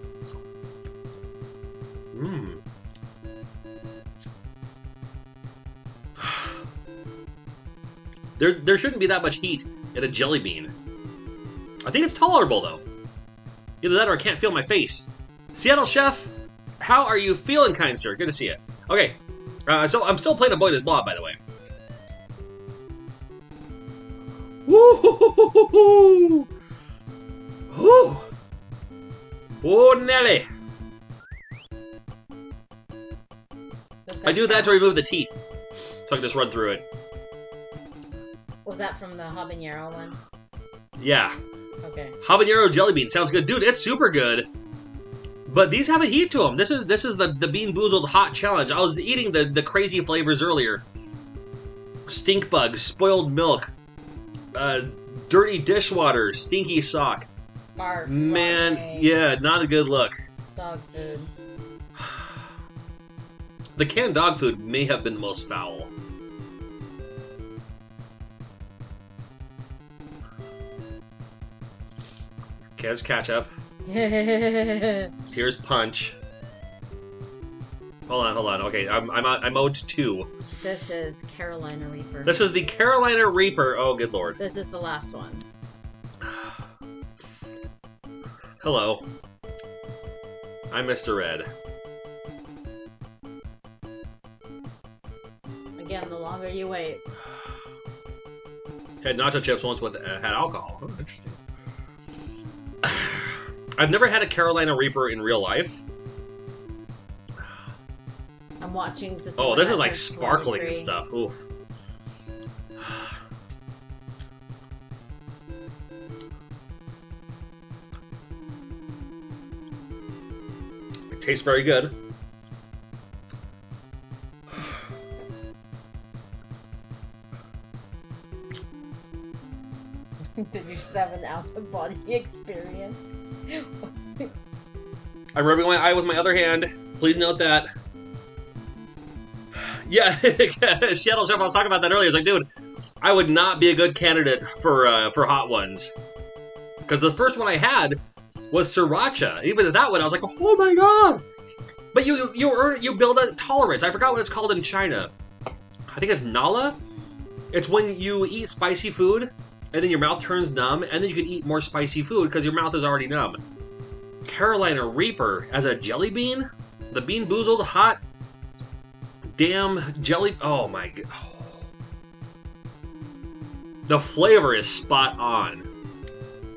There, there shouldn't be that much heat in a jelly bean. I think it's tolerable though. Either that or I can't feel my face. Seattle Chef, how are you feeling, kind sir? Good to see you. Okay, uh, so I'm still playing a Avoid His Blob, by the way. Woo! Woo! Oh, Nelly! I do that to remove the teeth, so I can just run through it. Was that from the habanero one? Yeah, Okay. habanero jelly bean sounds good, dude. It's super good. But these have a heat to them. This is this is the the Bean Boozled Hot Challenge. I was eating the the crazy flavors earlier. Stink bug, spoiled milk, uh, dirty dishwater, stinky sock. Barf. Man, yeah, not a good look. Dog food. The canned dog food may have been the most foul. There's ketchup. this Here's punch. Hold on, hold on. Okay, I'm I'm I'm owed two. This is Carolina Reaper. This is the Carolina Reaper. Oh, good lord. This is the last one. Hello. I'm Mr. Red. Again, the longer you wait. Had nacho chips once with uh, had alcohol. Oh, interesting. I've never had a Carolina Reaper in real life. I'm watching Oh, this is like sparkling and stuff. Oof. It tastes very good. An out of body experience? I'm rubbing my eye with my other hand. Please note that. Yeah, Seattle Chef. I was talking about that earlier. It's like, dude, I would not be a good candidate for uh, for hot ones because the first one I had was sriracha. Even that one, I was like, oh my god! But you you earn you build a tolerance. I forgot what it's called in China. I think it's mala. It's when you eat spicy food and then your mouth turns numb, and then you can eat more spicy food because your mouth is already numb. Carolina Reaper as a jelly bean, the Bean Boozled hot damn jelly. Oh my god. The flavor is spot on.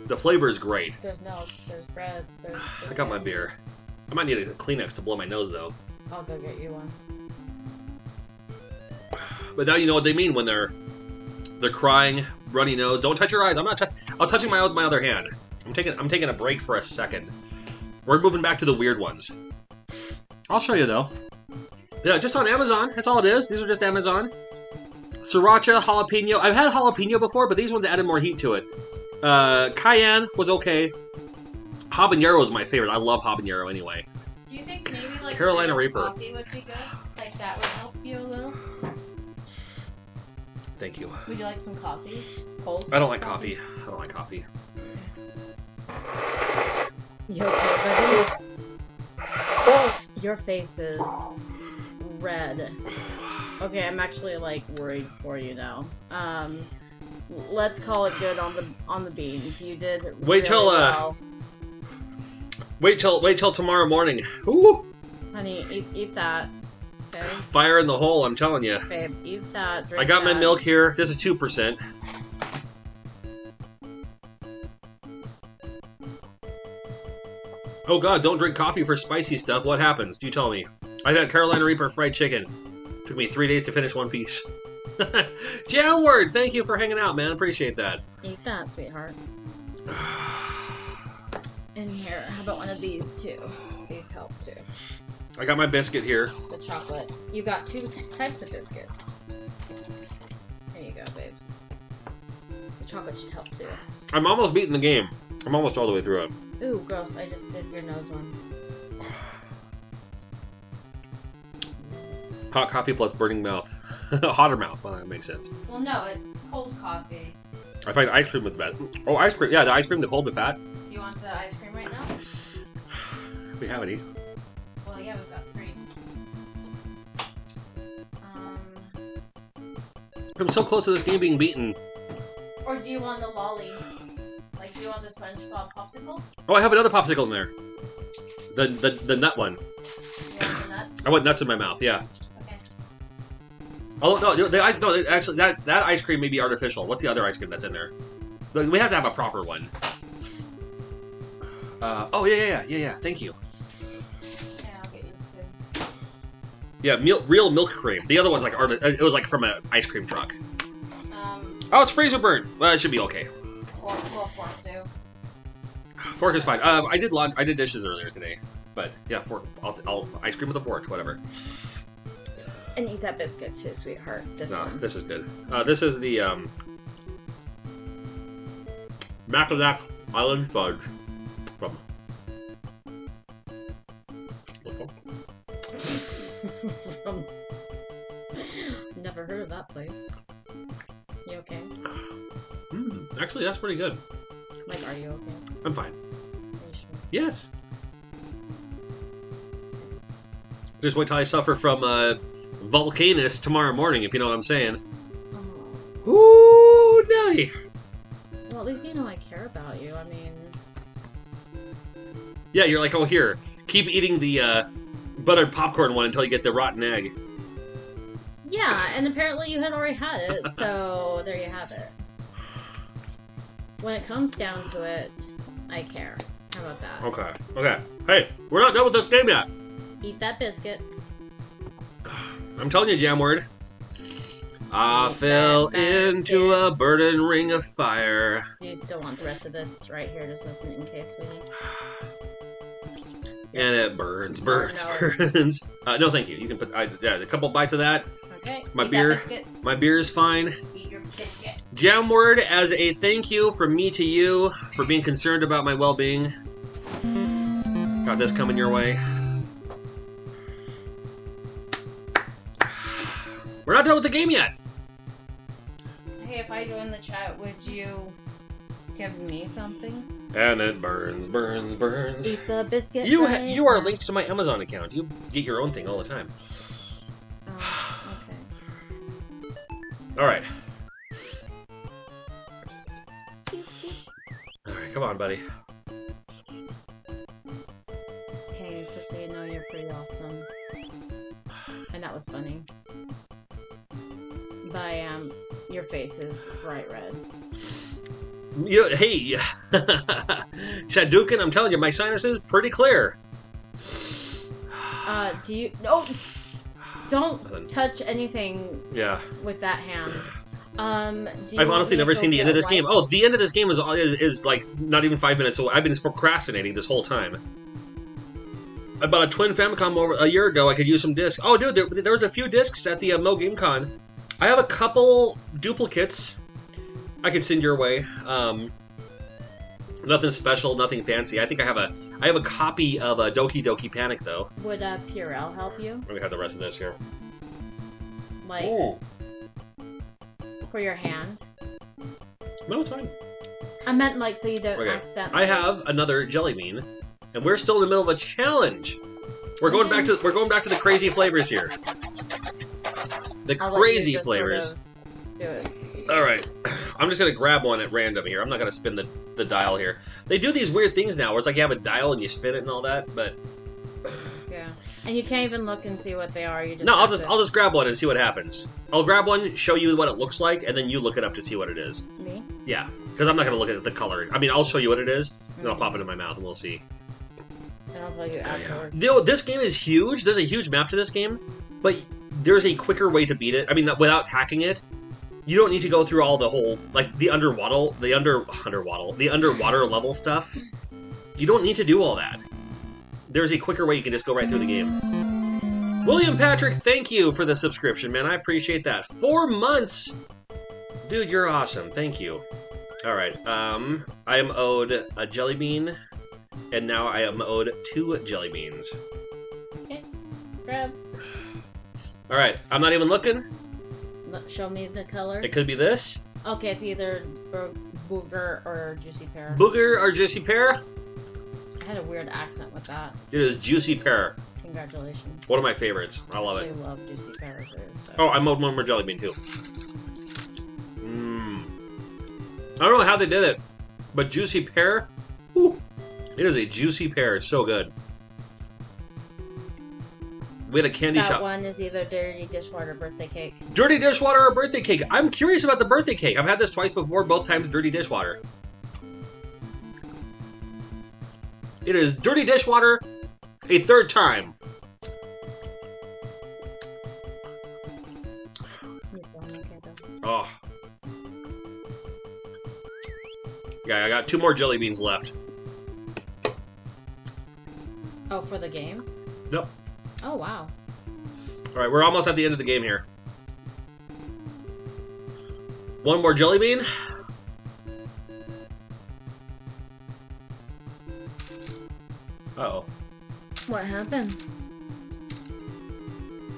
The flavor is great. There's milk, there's bread, there's. I got my beer. I might need a Kleenex to blow my nose though. I'll go get you one. But now you know what they mean when they're they're crying, runny nose. Don't touch your eyes. I'm not. I'm touching my eye with my other hand. I'm taking. I'm taking a break for a second. We're moving back to the weird ones. I'll show you though. Yeah, just on Amazon. That's all it is. These are just Amazon. Sriracha, jalapeno. I've had jalapeno before, but these ones added more heat to it. Uh, cayenne was okay. Habanero is my favorite. I love habanero anyway. Do you think maybe like Carolina Reaper. coffee would be good? Like that would help you a little. Thank you. Would you like some coffee? Cold? I don't like coffee. I don't like coffee. You okay, buddy? Your face is red. Okay, I'm actually like worried for you now. Um, let's call it good on the on the beans. You did. Wait really till, uh, well. Wait till wait till tomorrow morning. Ooh, honey, eat, eat that. Okay, fire in the hole. I'm telling you. babe, eat that. Drink I got my milk here. This is two percent. Oh god, don't drink coffee for spicy stuff. What happens? Do you tell me. I had Carolina Reaper fried chicken. Took me three days to finish one piece. Jamward, thank you for hanging out, man. Appreciate that. Eat that, sweetheart. In here, how about one of these too? These help too. I got my biscuit here. The chocolate. You got two types of biscuits. There you go, babes. The chocolate should help too. I'm almost beating the game. I'm almost all the way through it. Ooh, gross. I just did your nose one. Hot coffee plus burning mouth. Hotter mouth. Well, that makes sense. Well, no, it's cold coffee. I find ice cream with the fat. Oh, ice cream. Yeah, the ice cream, the cold the fat. You want the ice cream right now? We have any. I'm so close to this game being beaten. or do you want the lolly? Like, do you want the SpongeBob popsicle? Oh, I have another popsicle in there. The the, the nut one. You want the nuts? I want nuts in my mouth. Yeah. Okay. Oh no, the, ice. No, actually, that that ice cream may be artificial. What's the other ice cream that's in there? We have to have a proper one. Uh, oh yeah, yeah, yeah, yeah, yeah. Thank you. Yeah, mil- real milk cream. The other one's like arti- it was like from an ice cream truck. Um, Oh, it's freezer burn. Well, it should be okay. fork, fork, fork too. Fork is fine. Um, I did laun- I did dishes earlier today, but yeah, fork. I'll, I'll ice cream with a fork, whatever. And eat that biscuit too, sweetheart. This no, one. this is good. Uh, this is the um, Mackinac Island Fudge from. Never heard of that place. You okay? Mm, actually, that's pretty good. Like, are you okay? I'm fine. Are you sure? Yes. Just wait till I suffer from uh, volcanus tomorrow morning, if you know what I'm saying. Oh. Ooh. Well, at least you know I care about you. I mean, Yeah, you're like, oh, here, keep eating the uh, buttered popcorn one until you get the rotten egg. yeah, and apparently you had already had it, so there you have it. When it comes down to it, I care. How about that? Okay. Okay. Hey, we're not done with this game yet. Eat that biscuit. I'm telling you, Jamward. I Eat fell that into basket. a burning ring of fire. Do you still want the rest of this right here, just as in case, sweetie? And it burns, burns, burns. Uh, no, thank you. You can put I, yeah, a couple bites of that. Okay. My eat beer. Biscuit. My beer is fine. Eat your biscuit. Jamward, as a thank you from me to you for being concerned about my well-being. Got this coming your way. We're not done with the game yet. Hey, if I join the chat, would you give me something? And it burns, burns, burns. Eat the biscuit. You right you are linked to my Amazon account. You get your own thing all the time. Oh, okay. All right. All right, come on, buddy. Hey, just so you know, you're pretty awesome. And that was funny. But um, your face is bright red. You, hey, Shadukin, I'm telling you, my sinus is pretty clear. Uh, do you? No, don't Nothing. touch anything Yeah, with that hand. Um, do I've honestly never seen the end of this game. Oh, the end of this game is, is is like not even five minutes away. I've been procrastinating this whole time. I bought a twin Famicom over a year ago. I could use some discs. Oh, dude, there, there was a few discs at the uh, Mo Game Con. I have a couple duplicates. I could send your way. Um, nothing special, nothing fancy. I think I have a I have a copy of a Doki Doki Panic though. Would uh, Purell help you? Let me have the rest of this here. Like for your hand? No, it's fine. I meant like so you don't Okay. accidentally. I have another jelly bean, and we're still in the middle of a challenge. We're going back to we're going back to the crazy flavors here. The I'll crazy just sort flavors. of Do it. All right, I'm just gonna grab one at random here. I'm not gonna spin the the dial here. They do these weird things now, where it's like you have a dial and you spin it and all that. But Yeah. And you can't even look and see what they are. You just no, I'll just to- I'll just grab one and see what happens. I'll grab one, show you what it looks like, and then you look it up to see what it is. me. Yeah, because I'm not gonna look at the color. I mean, I'll show you what it is, and I'll Mhm. pop it in my mouth, and we'll see. And I'll tell you afterwards. Yo, this game is huge. There's a huge map to this game, but there's a quicker way to beat it. I mean, without hacking it, you don't need to go through all the whole like the underwater, the under underwater, the underwater level stuff. You don't need to do all that. There's a quicker way you can just go right through the game. William Patrick, thank you for the subscription, man. I appreciate that. Four months, dude. You're awesome. Thank you. All right. Um, I am owed a jelly bean, and now I am owed two jelly beans. Okay. Grab. All right. I'm not even looking. Show me the color. It could be this Okay, it's either bo- booger or juicy pear. booger or juicy pear. I had a weird accent with that. It is juicy pear. Congratulations. One of my favorites. I love I it. actually love juicy pear. So. Oh, I mowed one more jelly bean too. Mmm. I don't know how they did it, but juicy pear. Ooh, it is a juicy pear. It's so good. We had a candy that shop. one is either dirty dishwater or birthday cake. Dirty dishwater or birthday cake? I'm curious about the birthday cake. I've had this twice before, both times dirty dishwater. It is dirty dishwater a third time. Keep going, okay, though. Oh. Yeah, I got two more jelly beans left. Oh, for the game? Nope. Oh, wow. All right, we're almost at the end of the game here. One more jelly bean. Uh oh. What happened?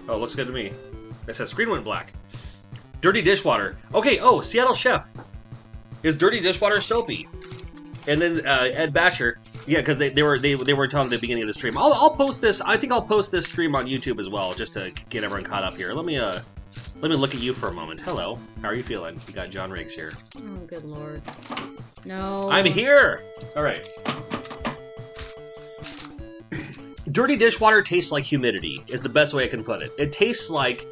Oh, it looks good to me. It says screen went black. Dirty dishwater. Okay. Oh, Seattle Chef. Is dirty dishwater soapy? And then uh, Ed Basher. Yeah, because they, they were they, they were telling at the beginning of the stream. I'll, I'll post this. I think I'll post this stream on YouTube as well, just to get everyone caught up here. Let me uh, let me look at you for a moment. Hello. How are you feeling? You got John Riggs here. Oh, good lord. No. I'm here. All right. Dirty dishwater tastes like humidity. Is the best way I can put it. It tastes like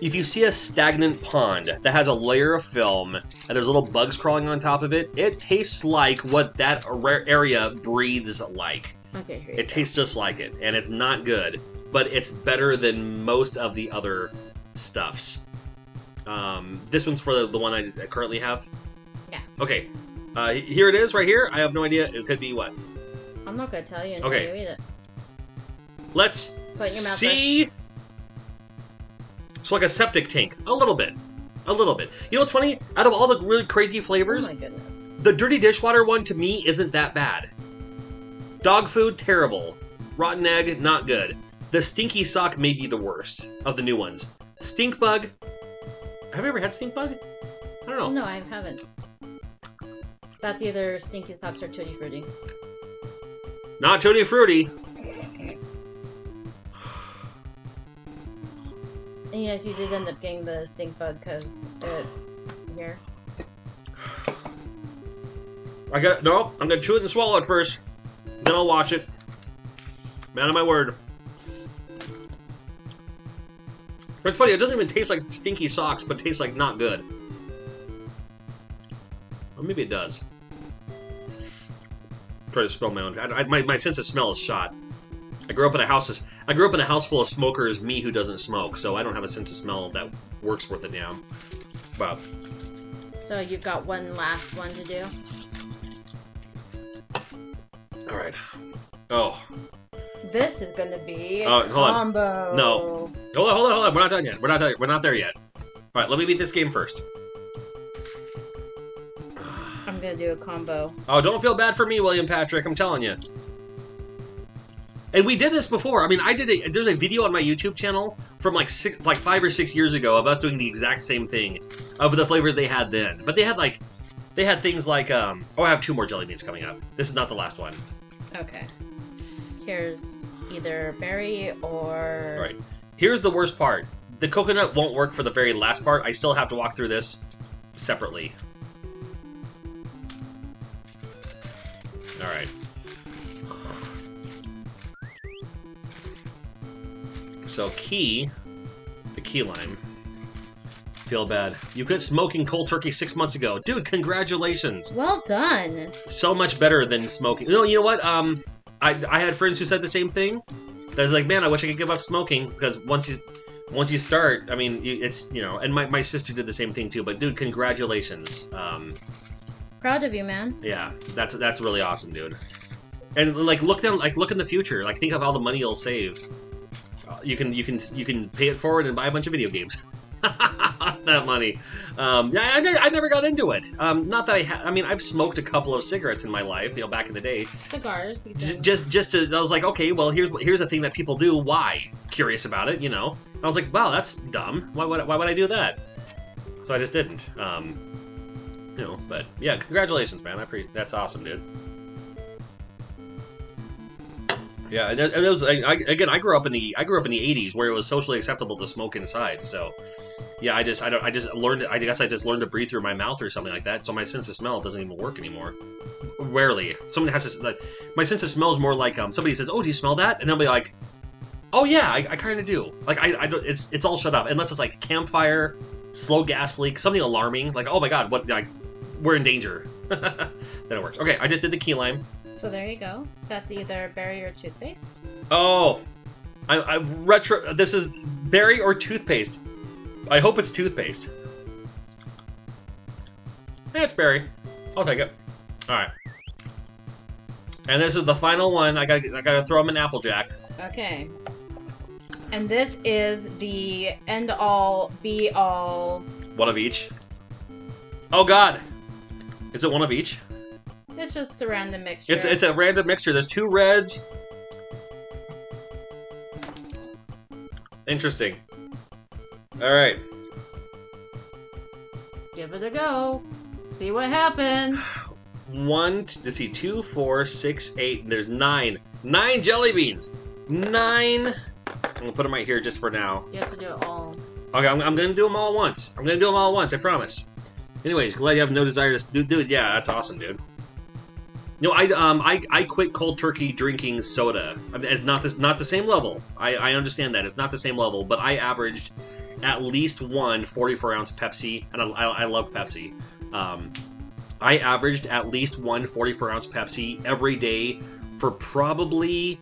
if you see a stagnant pond that has a layer of film and there's little bugs crawling on top of it. It tastes like what that ar- area breathes like. Okay, It tastes just like it, and it's not good, but it's better than most of the other stuffs. Um, this one's for the, the one I currently have. Yeah. Okay. Uh, here it is, right here. I have no idea. It could be what. I'm not gonna tell you until Okay. you eat it. Let's Put it in your mouth see. It's like a septic tank, a little bit, a little bit. You know what's funny? Out of all the really crazy flavors, Oh my goodness. the dirty dishwater one to me isn't that bad. Dog food, terrible. Rotten egg, not good. The stinky sock may be the worst of the new ones. Stink bug. Have you ever had stink bug? I don't know. No, I haven't. That's either Stinky Socks or Tutti Frutti. Not tutti fruity. And yes, you did end up getting the stink bug because it. Here. I got no. I'm gonna chew it and swallow it first. Then I'll watch it. Man of my word. It's funny. It doesn't even taste like stinky socks, but tastes like not good. Or maybe it does. Try to smell my own. I, I- my, my sense of smell is shot. I grew up in a house. I grew up in a house full of smokers. Me who doesn't smoke, so I don't have a sense of smell that works worth a damn. Wow. So you've got one last one to do. All right. Oh, This is gonna be uh, a Oh, hold on. combo. No. Hold on, hold on, hold on. We're not done yet. We're not done. We're not there yet. All right, let me beat this game first. I'm gonna do a combo. Oh, don't feel bad for me, William Patrick. I'm telling you. And we did this before. I mean, I did a there's a video on my YouTube channel from like six, like five or six years ago of us doing the exact same thing of the flavors they had then. But they had like they had things like um oh I have two more jelly beans coming up. This is not the last one. Okay. Here's either berry or. All right. Here's the worst part. The coconut won't work for the very last part. I still have to walk through this separately. All right. So key, the key lime. Feel bad. You quit smoking cold turkey six months ago, dude. Congratulations. Well done. So much better than smoking. No, you know what? Um, I I had friends who said the same thing. That was like, man, I wish I could give up smoking because once you once you start, I mean, it's you know, and my, my sister did the same thing too. But dude, congratulations. Um, Proud of you, man. yeah, that's that's really awesome, dude. And like look down, like look in the future. Like think of all the money you'll save. You can you can you can pay it forward and buy a bunch of video games. that money. Um, yeah, I, never, I never got into it. Um, not that I ha- I mean, I've smoked a couple of cigarettes in my life, you know, back in the day. Cigars. You J- just just to I was like, okay, well here's what- here's a thing that people do. Why? Curious about it, you know. And I was like, wow, that's dumb. Why would why would I do that? So I just didn't. Um, you know, but yeah, congratulations, man. I pre- that's awesome, dude. Yeah, and it, was I, again. I grew up in the I grew up in the '80s where it was socially acceptable to smoke inside. So, yeah, I just I don't I just learned. I guess I just learned to breathe through my mouth or something like that. So my sense of smell doesn't even work anymore. Rarely, someone has to like my sense of smell is more like um somebody says, "Oh, do you smell that?" and they'll be like, "Oh yeah, I, I kind of do." Like I, I don't. It's it's all shut up unless it's like campfire, slow gas leak, something alarming. Like oh my god, what like we're in danger. then it works. Okay, I just did the key lime. So there you go. That's either berry or toothpaste. Oh, I, I retro. This is berry or toothpaste. I hope it's toothpaste. Yeah, it's berry. I'll take it. All right. And this is the final one. I got. to I got to throw him an Applejack. Okay. And this is the end all, be all. One of each. Oh God. Is it one of each? It's just a random mixture. It's it's a random mixture. There's two reds. Interesting. All right. Give it a go. See what happens. One, let's see, two, four, six, eight. and There's nine. Nine jelly beans. Nine. I'm gonna put them right here just for now. You have to do it all. Okay, I'm, I'm gonna do them all at once. I'm gonna do them all at once. I promise. Anyways, glad you have no desire to do, do it. Yeah, that's awesome, dude. No, I um I, I quit cold turkey drinking soda. It's not this not the same level. I, I understand that it's not the same level, but I averaged at least one 44 ounce Pepsi, and I, I, I love Pepsi. Um, I averaged at least one 44 ounce Pepsi every day for probably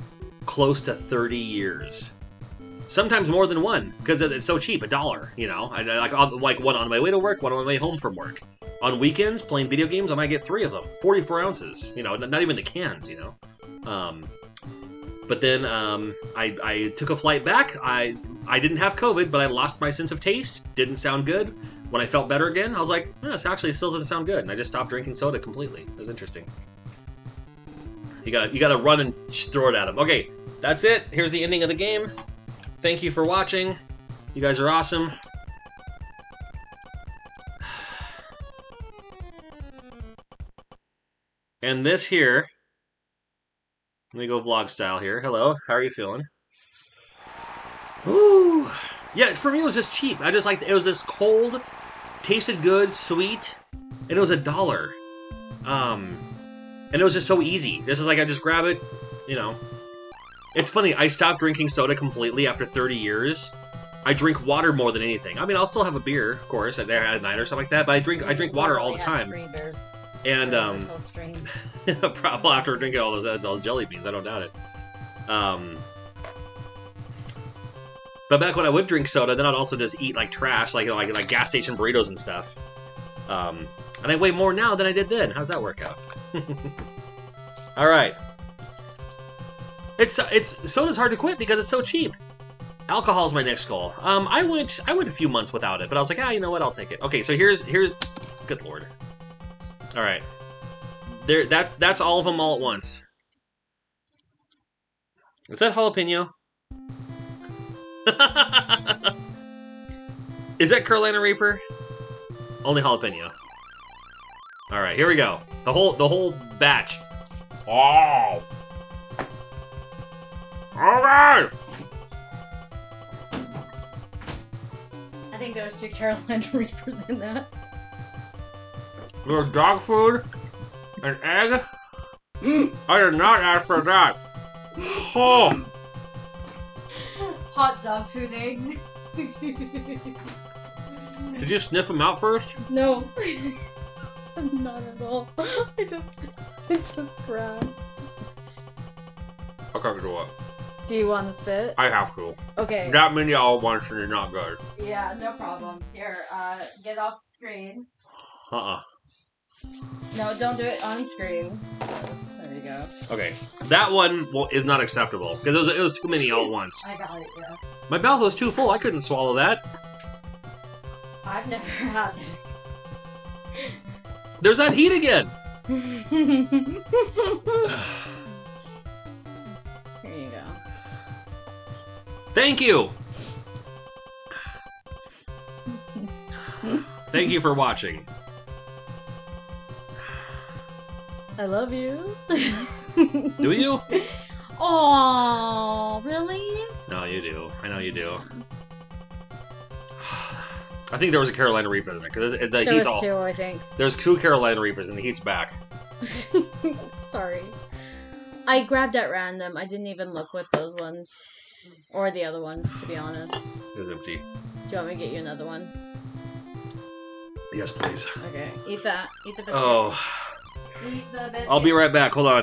close to 30 years. Sometimes more than one because it's so cheap, a dollar. You know, I, I- like like one on my way to work, one on my way home from work. On weekends, playing video games, I might get three of them, 44 ounces. You know, not even the cans. You know. Um, but then um, I, I took a flight back. I I didn't have COVID, but I lost my sense of taste. Didn't sound good. When I felt better again, I was like, eh, this actually still doesn't sound good, and I just stopped drinking soda completely. It was interesting. You gotta you gotta run and throw it at him. Okay, that's it. Here's the ending of the game. Thank you for watching. You guys are awesome. And this here, let me go vlog style here. Hello, how are you feeling? Ooh, yeah. For me, it was just cheap. I just like it was this cold, tasted good, sweet, and it was a dollar. Um, and it was just so easy. This is like I just grab it, you know. It's funny. I stopped drinking soda completely after 30 years. I drink water more than anything. I mean, I'll still have a beer, of course, at, at night or something like that. But I drink I drink water all the time. And um, so strange. Probably after drinking all those those jelly beans, I don't doubt it. Um, but back when I would drink soda, then I'd also just eat like trash, like you know, like like gas station burritos and stuff. Um, and I weigh more now than I did then. How's that work out? all right. It's it's soda's hard to quit because it's so cheap. Alcohol is my next goal. Um, I went I went a few months without it, but I was like, ah, you know what? I'll take it. Okay, so here's here's, good lord. All right. There, that's that's all of them all at once. Is that jalapeno? Is that Carolina Reaper? Only jalapeno. All right, here we go. The whole the whole batch. Oh. All right. I think there was two Carolina Reapers in that. There's dog food, an egg. I did not ask for that. Oh. Hot dog food eggs. Did you sniff them out first? no. Not at all. I just, I just grabbed. I'll cock it up. Do you want to spit? I have to. Okay. That many all at once is not good. Yeah, no problem. Here, uh, get off the screen. Uh-uh. No, don't do it on screen. There you go. Okay. That one well, is not acceptable. Because it was, it was too many all at once. I got it, yeah. My mouth was too full. I couldn't swallow that. I've never had There's that heat again. Here you go. Thank you. Thank you for watching. I love you. Do you? Oh, really? No, you do. I know you do. I think there was a Carolina Reaper in there because the There heat's was all. two, I think. There's two Carolina Reapers and the heat's back. Sorry. I grabbed at random. I didn't even look with those ones. Or the other ones, to be honest. It's empty. Do you want me to get you another one? Yes, please. Okay. Eat that. Eat the biscuit. Oh, Eat the biscuit. I'll be right back. Hold on.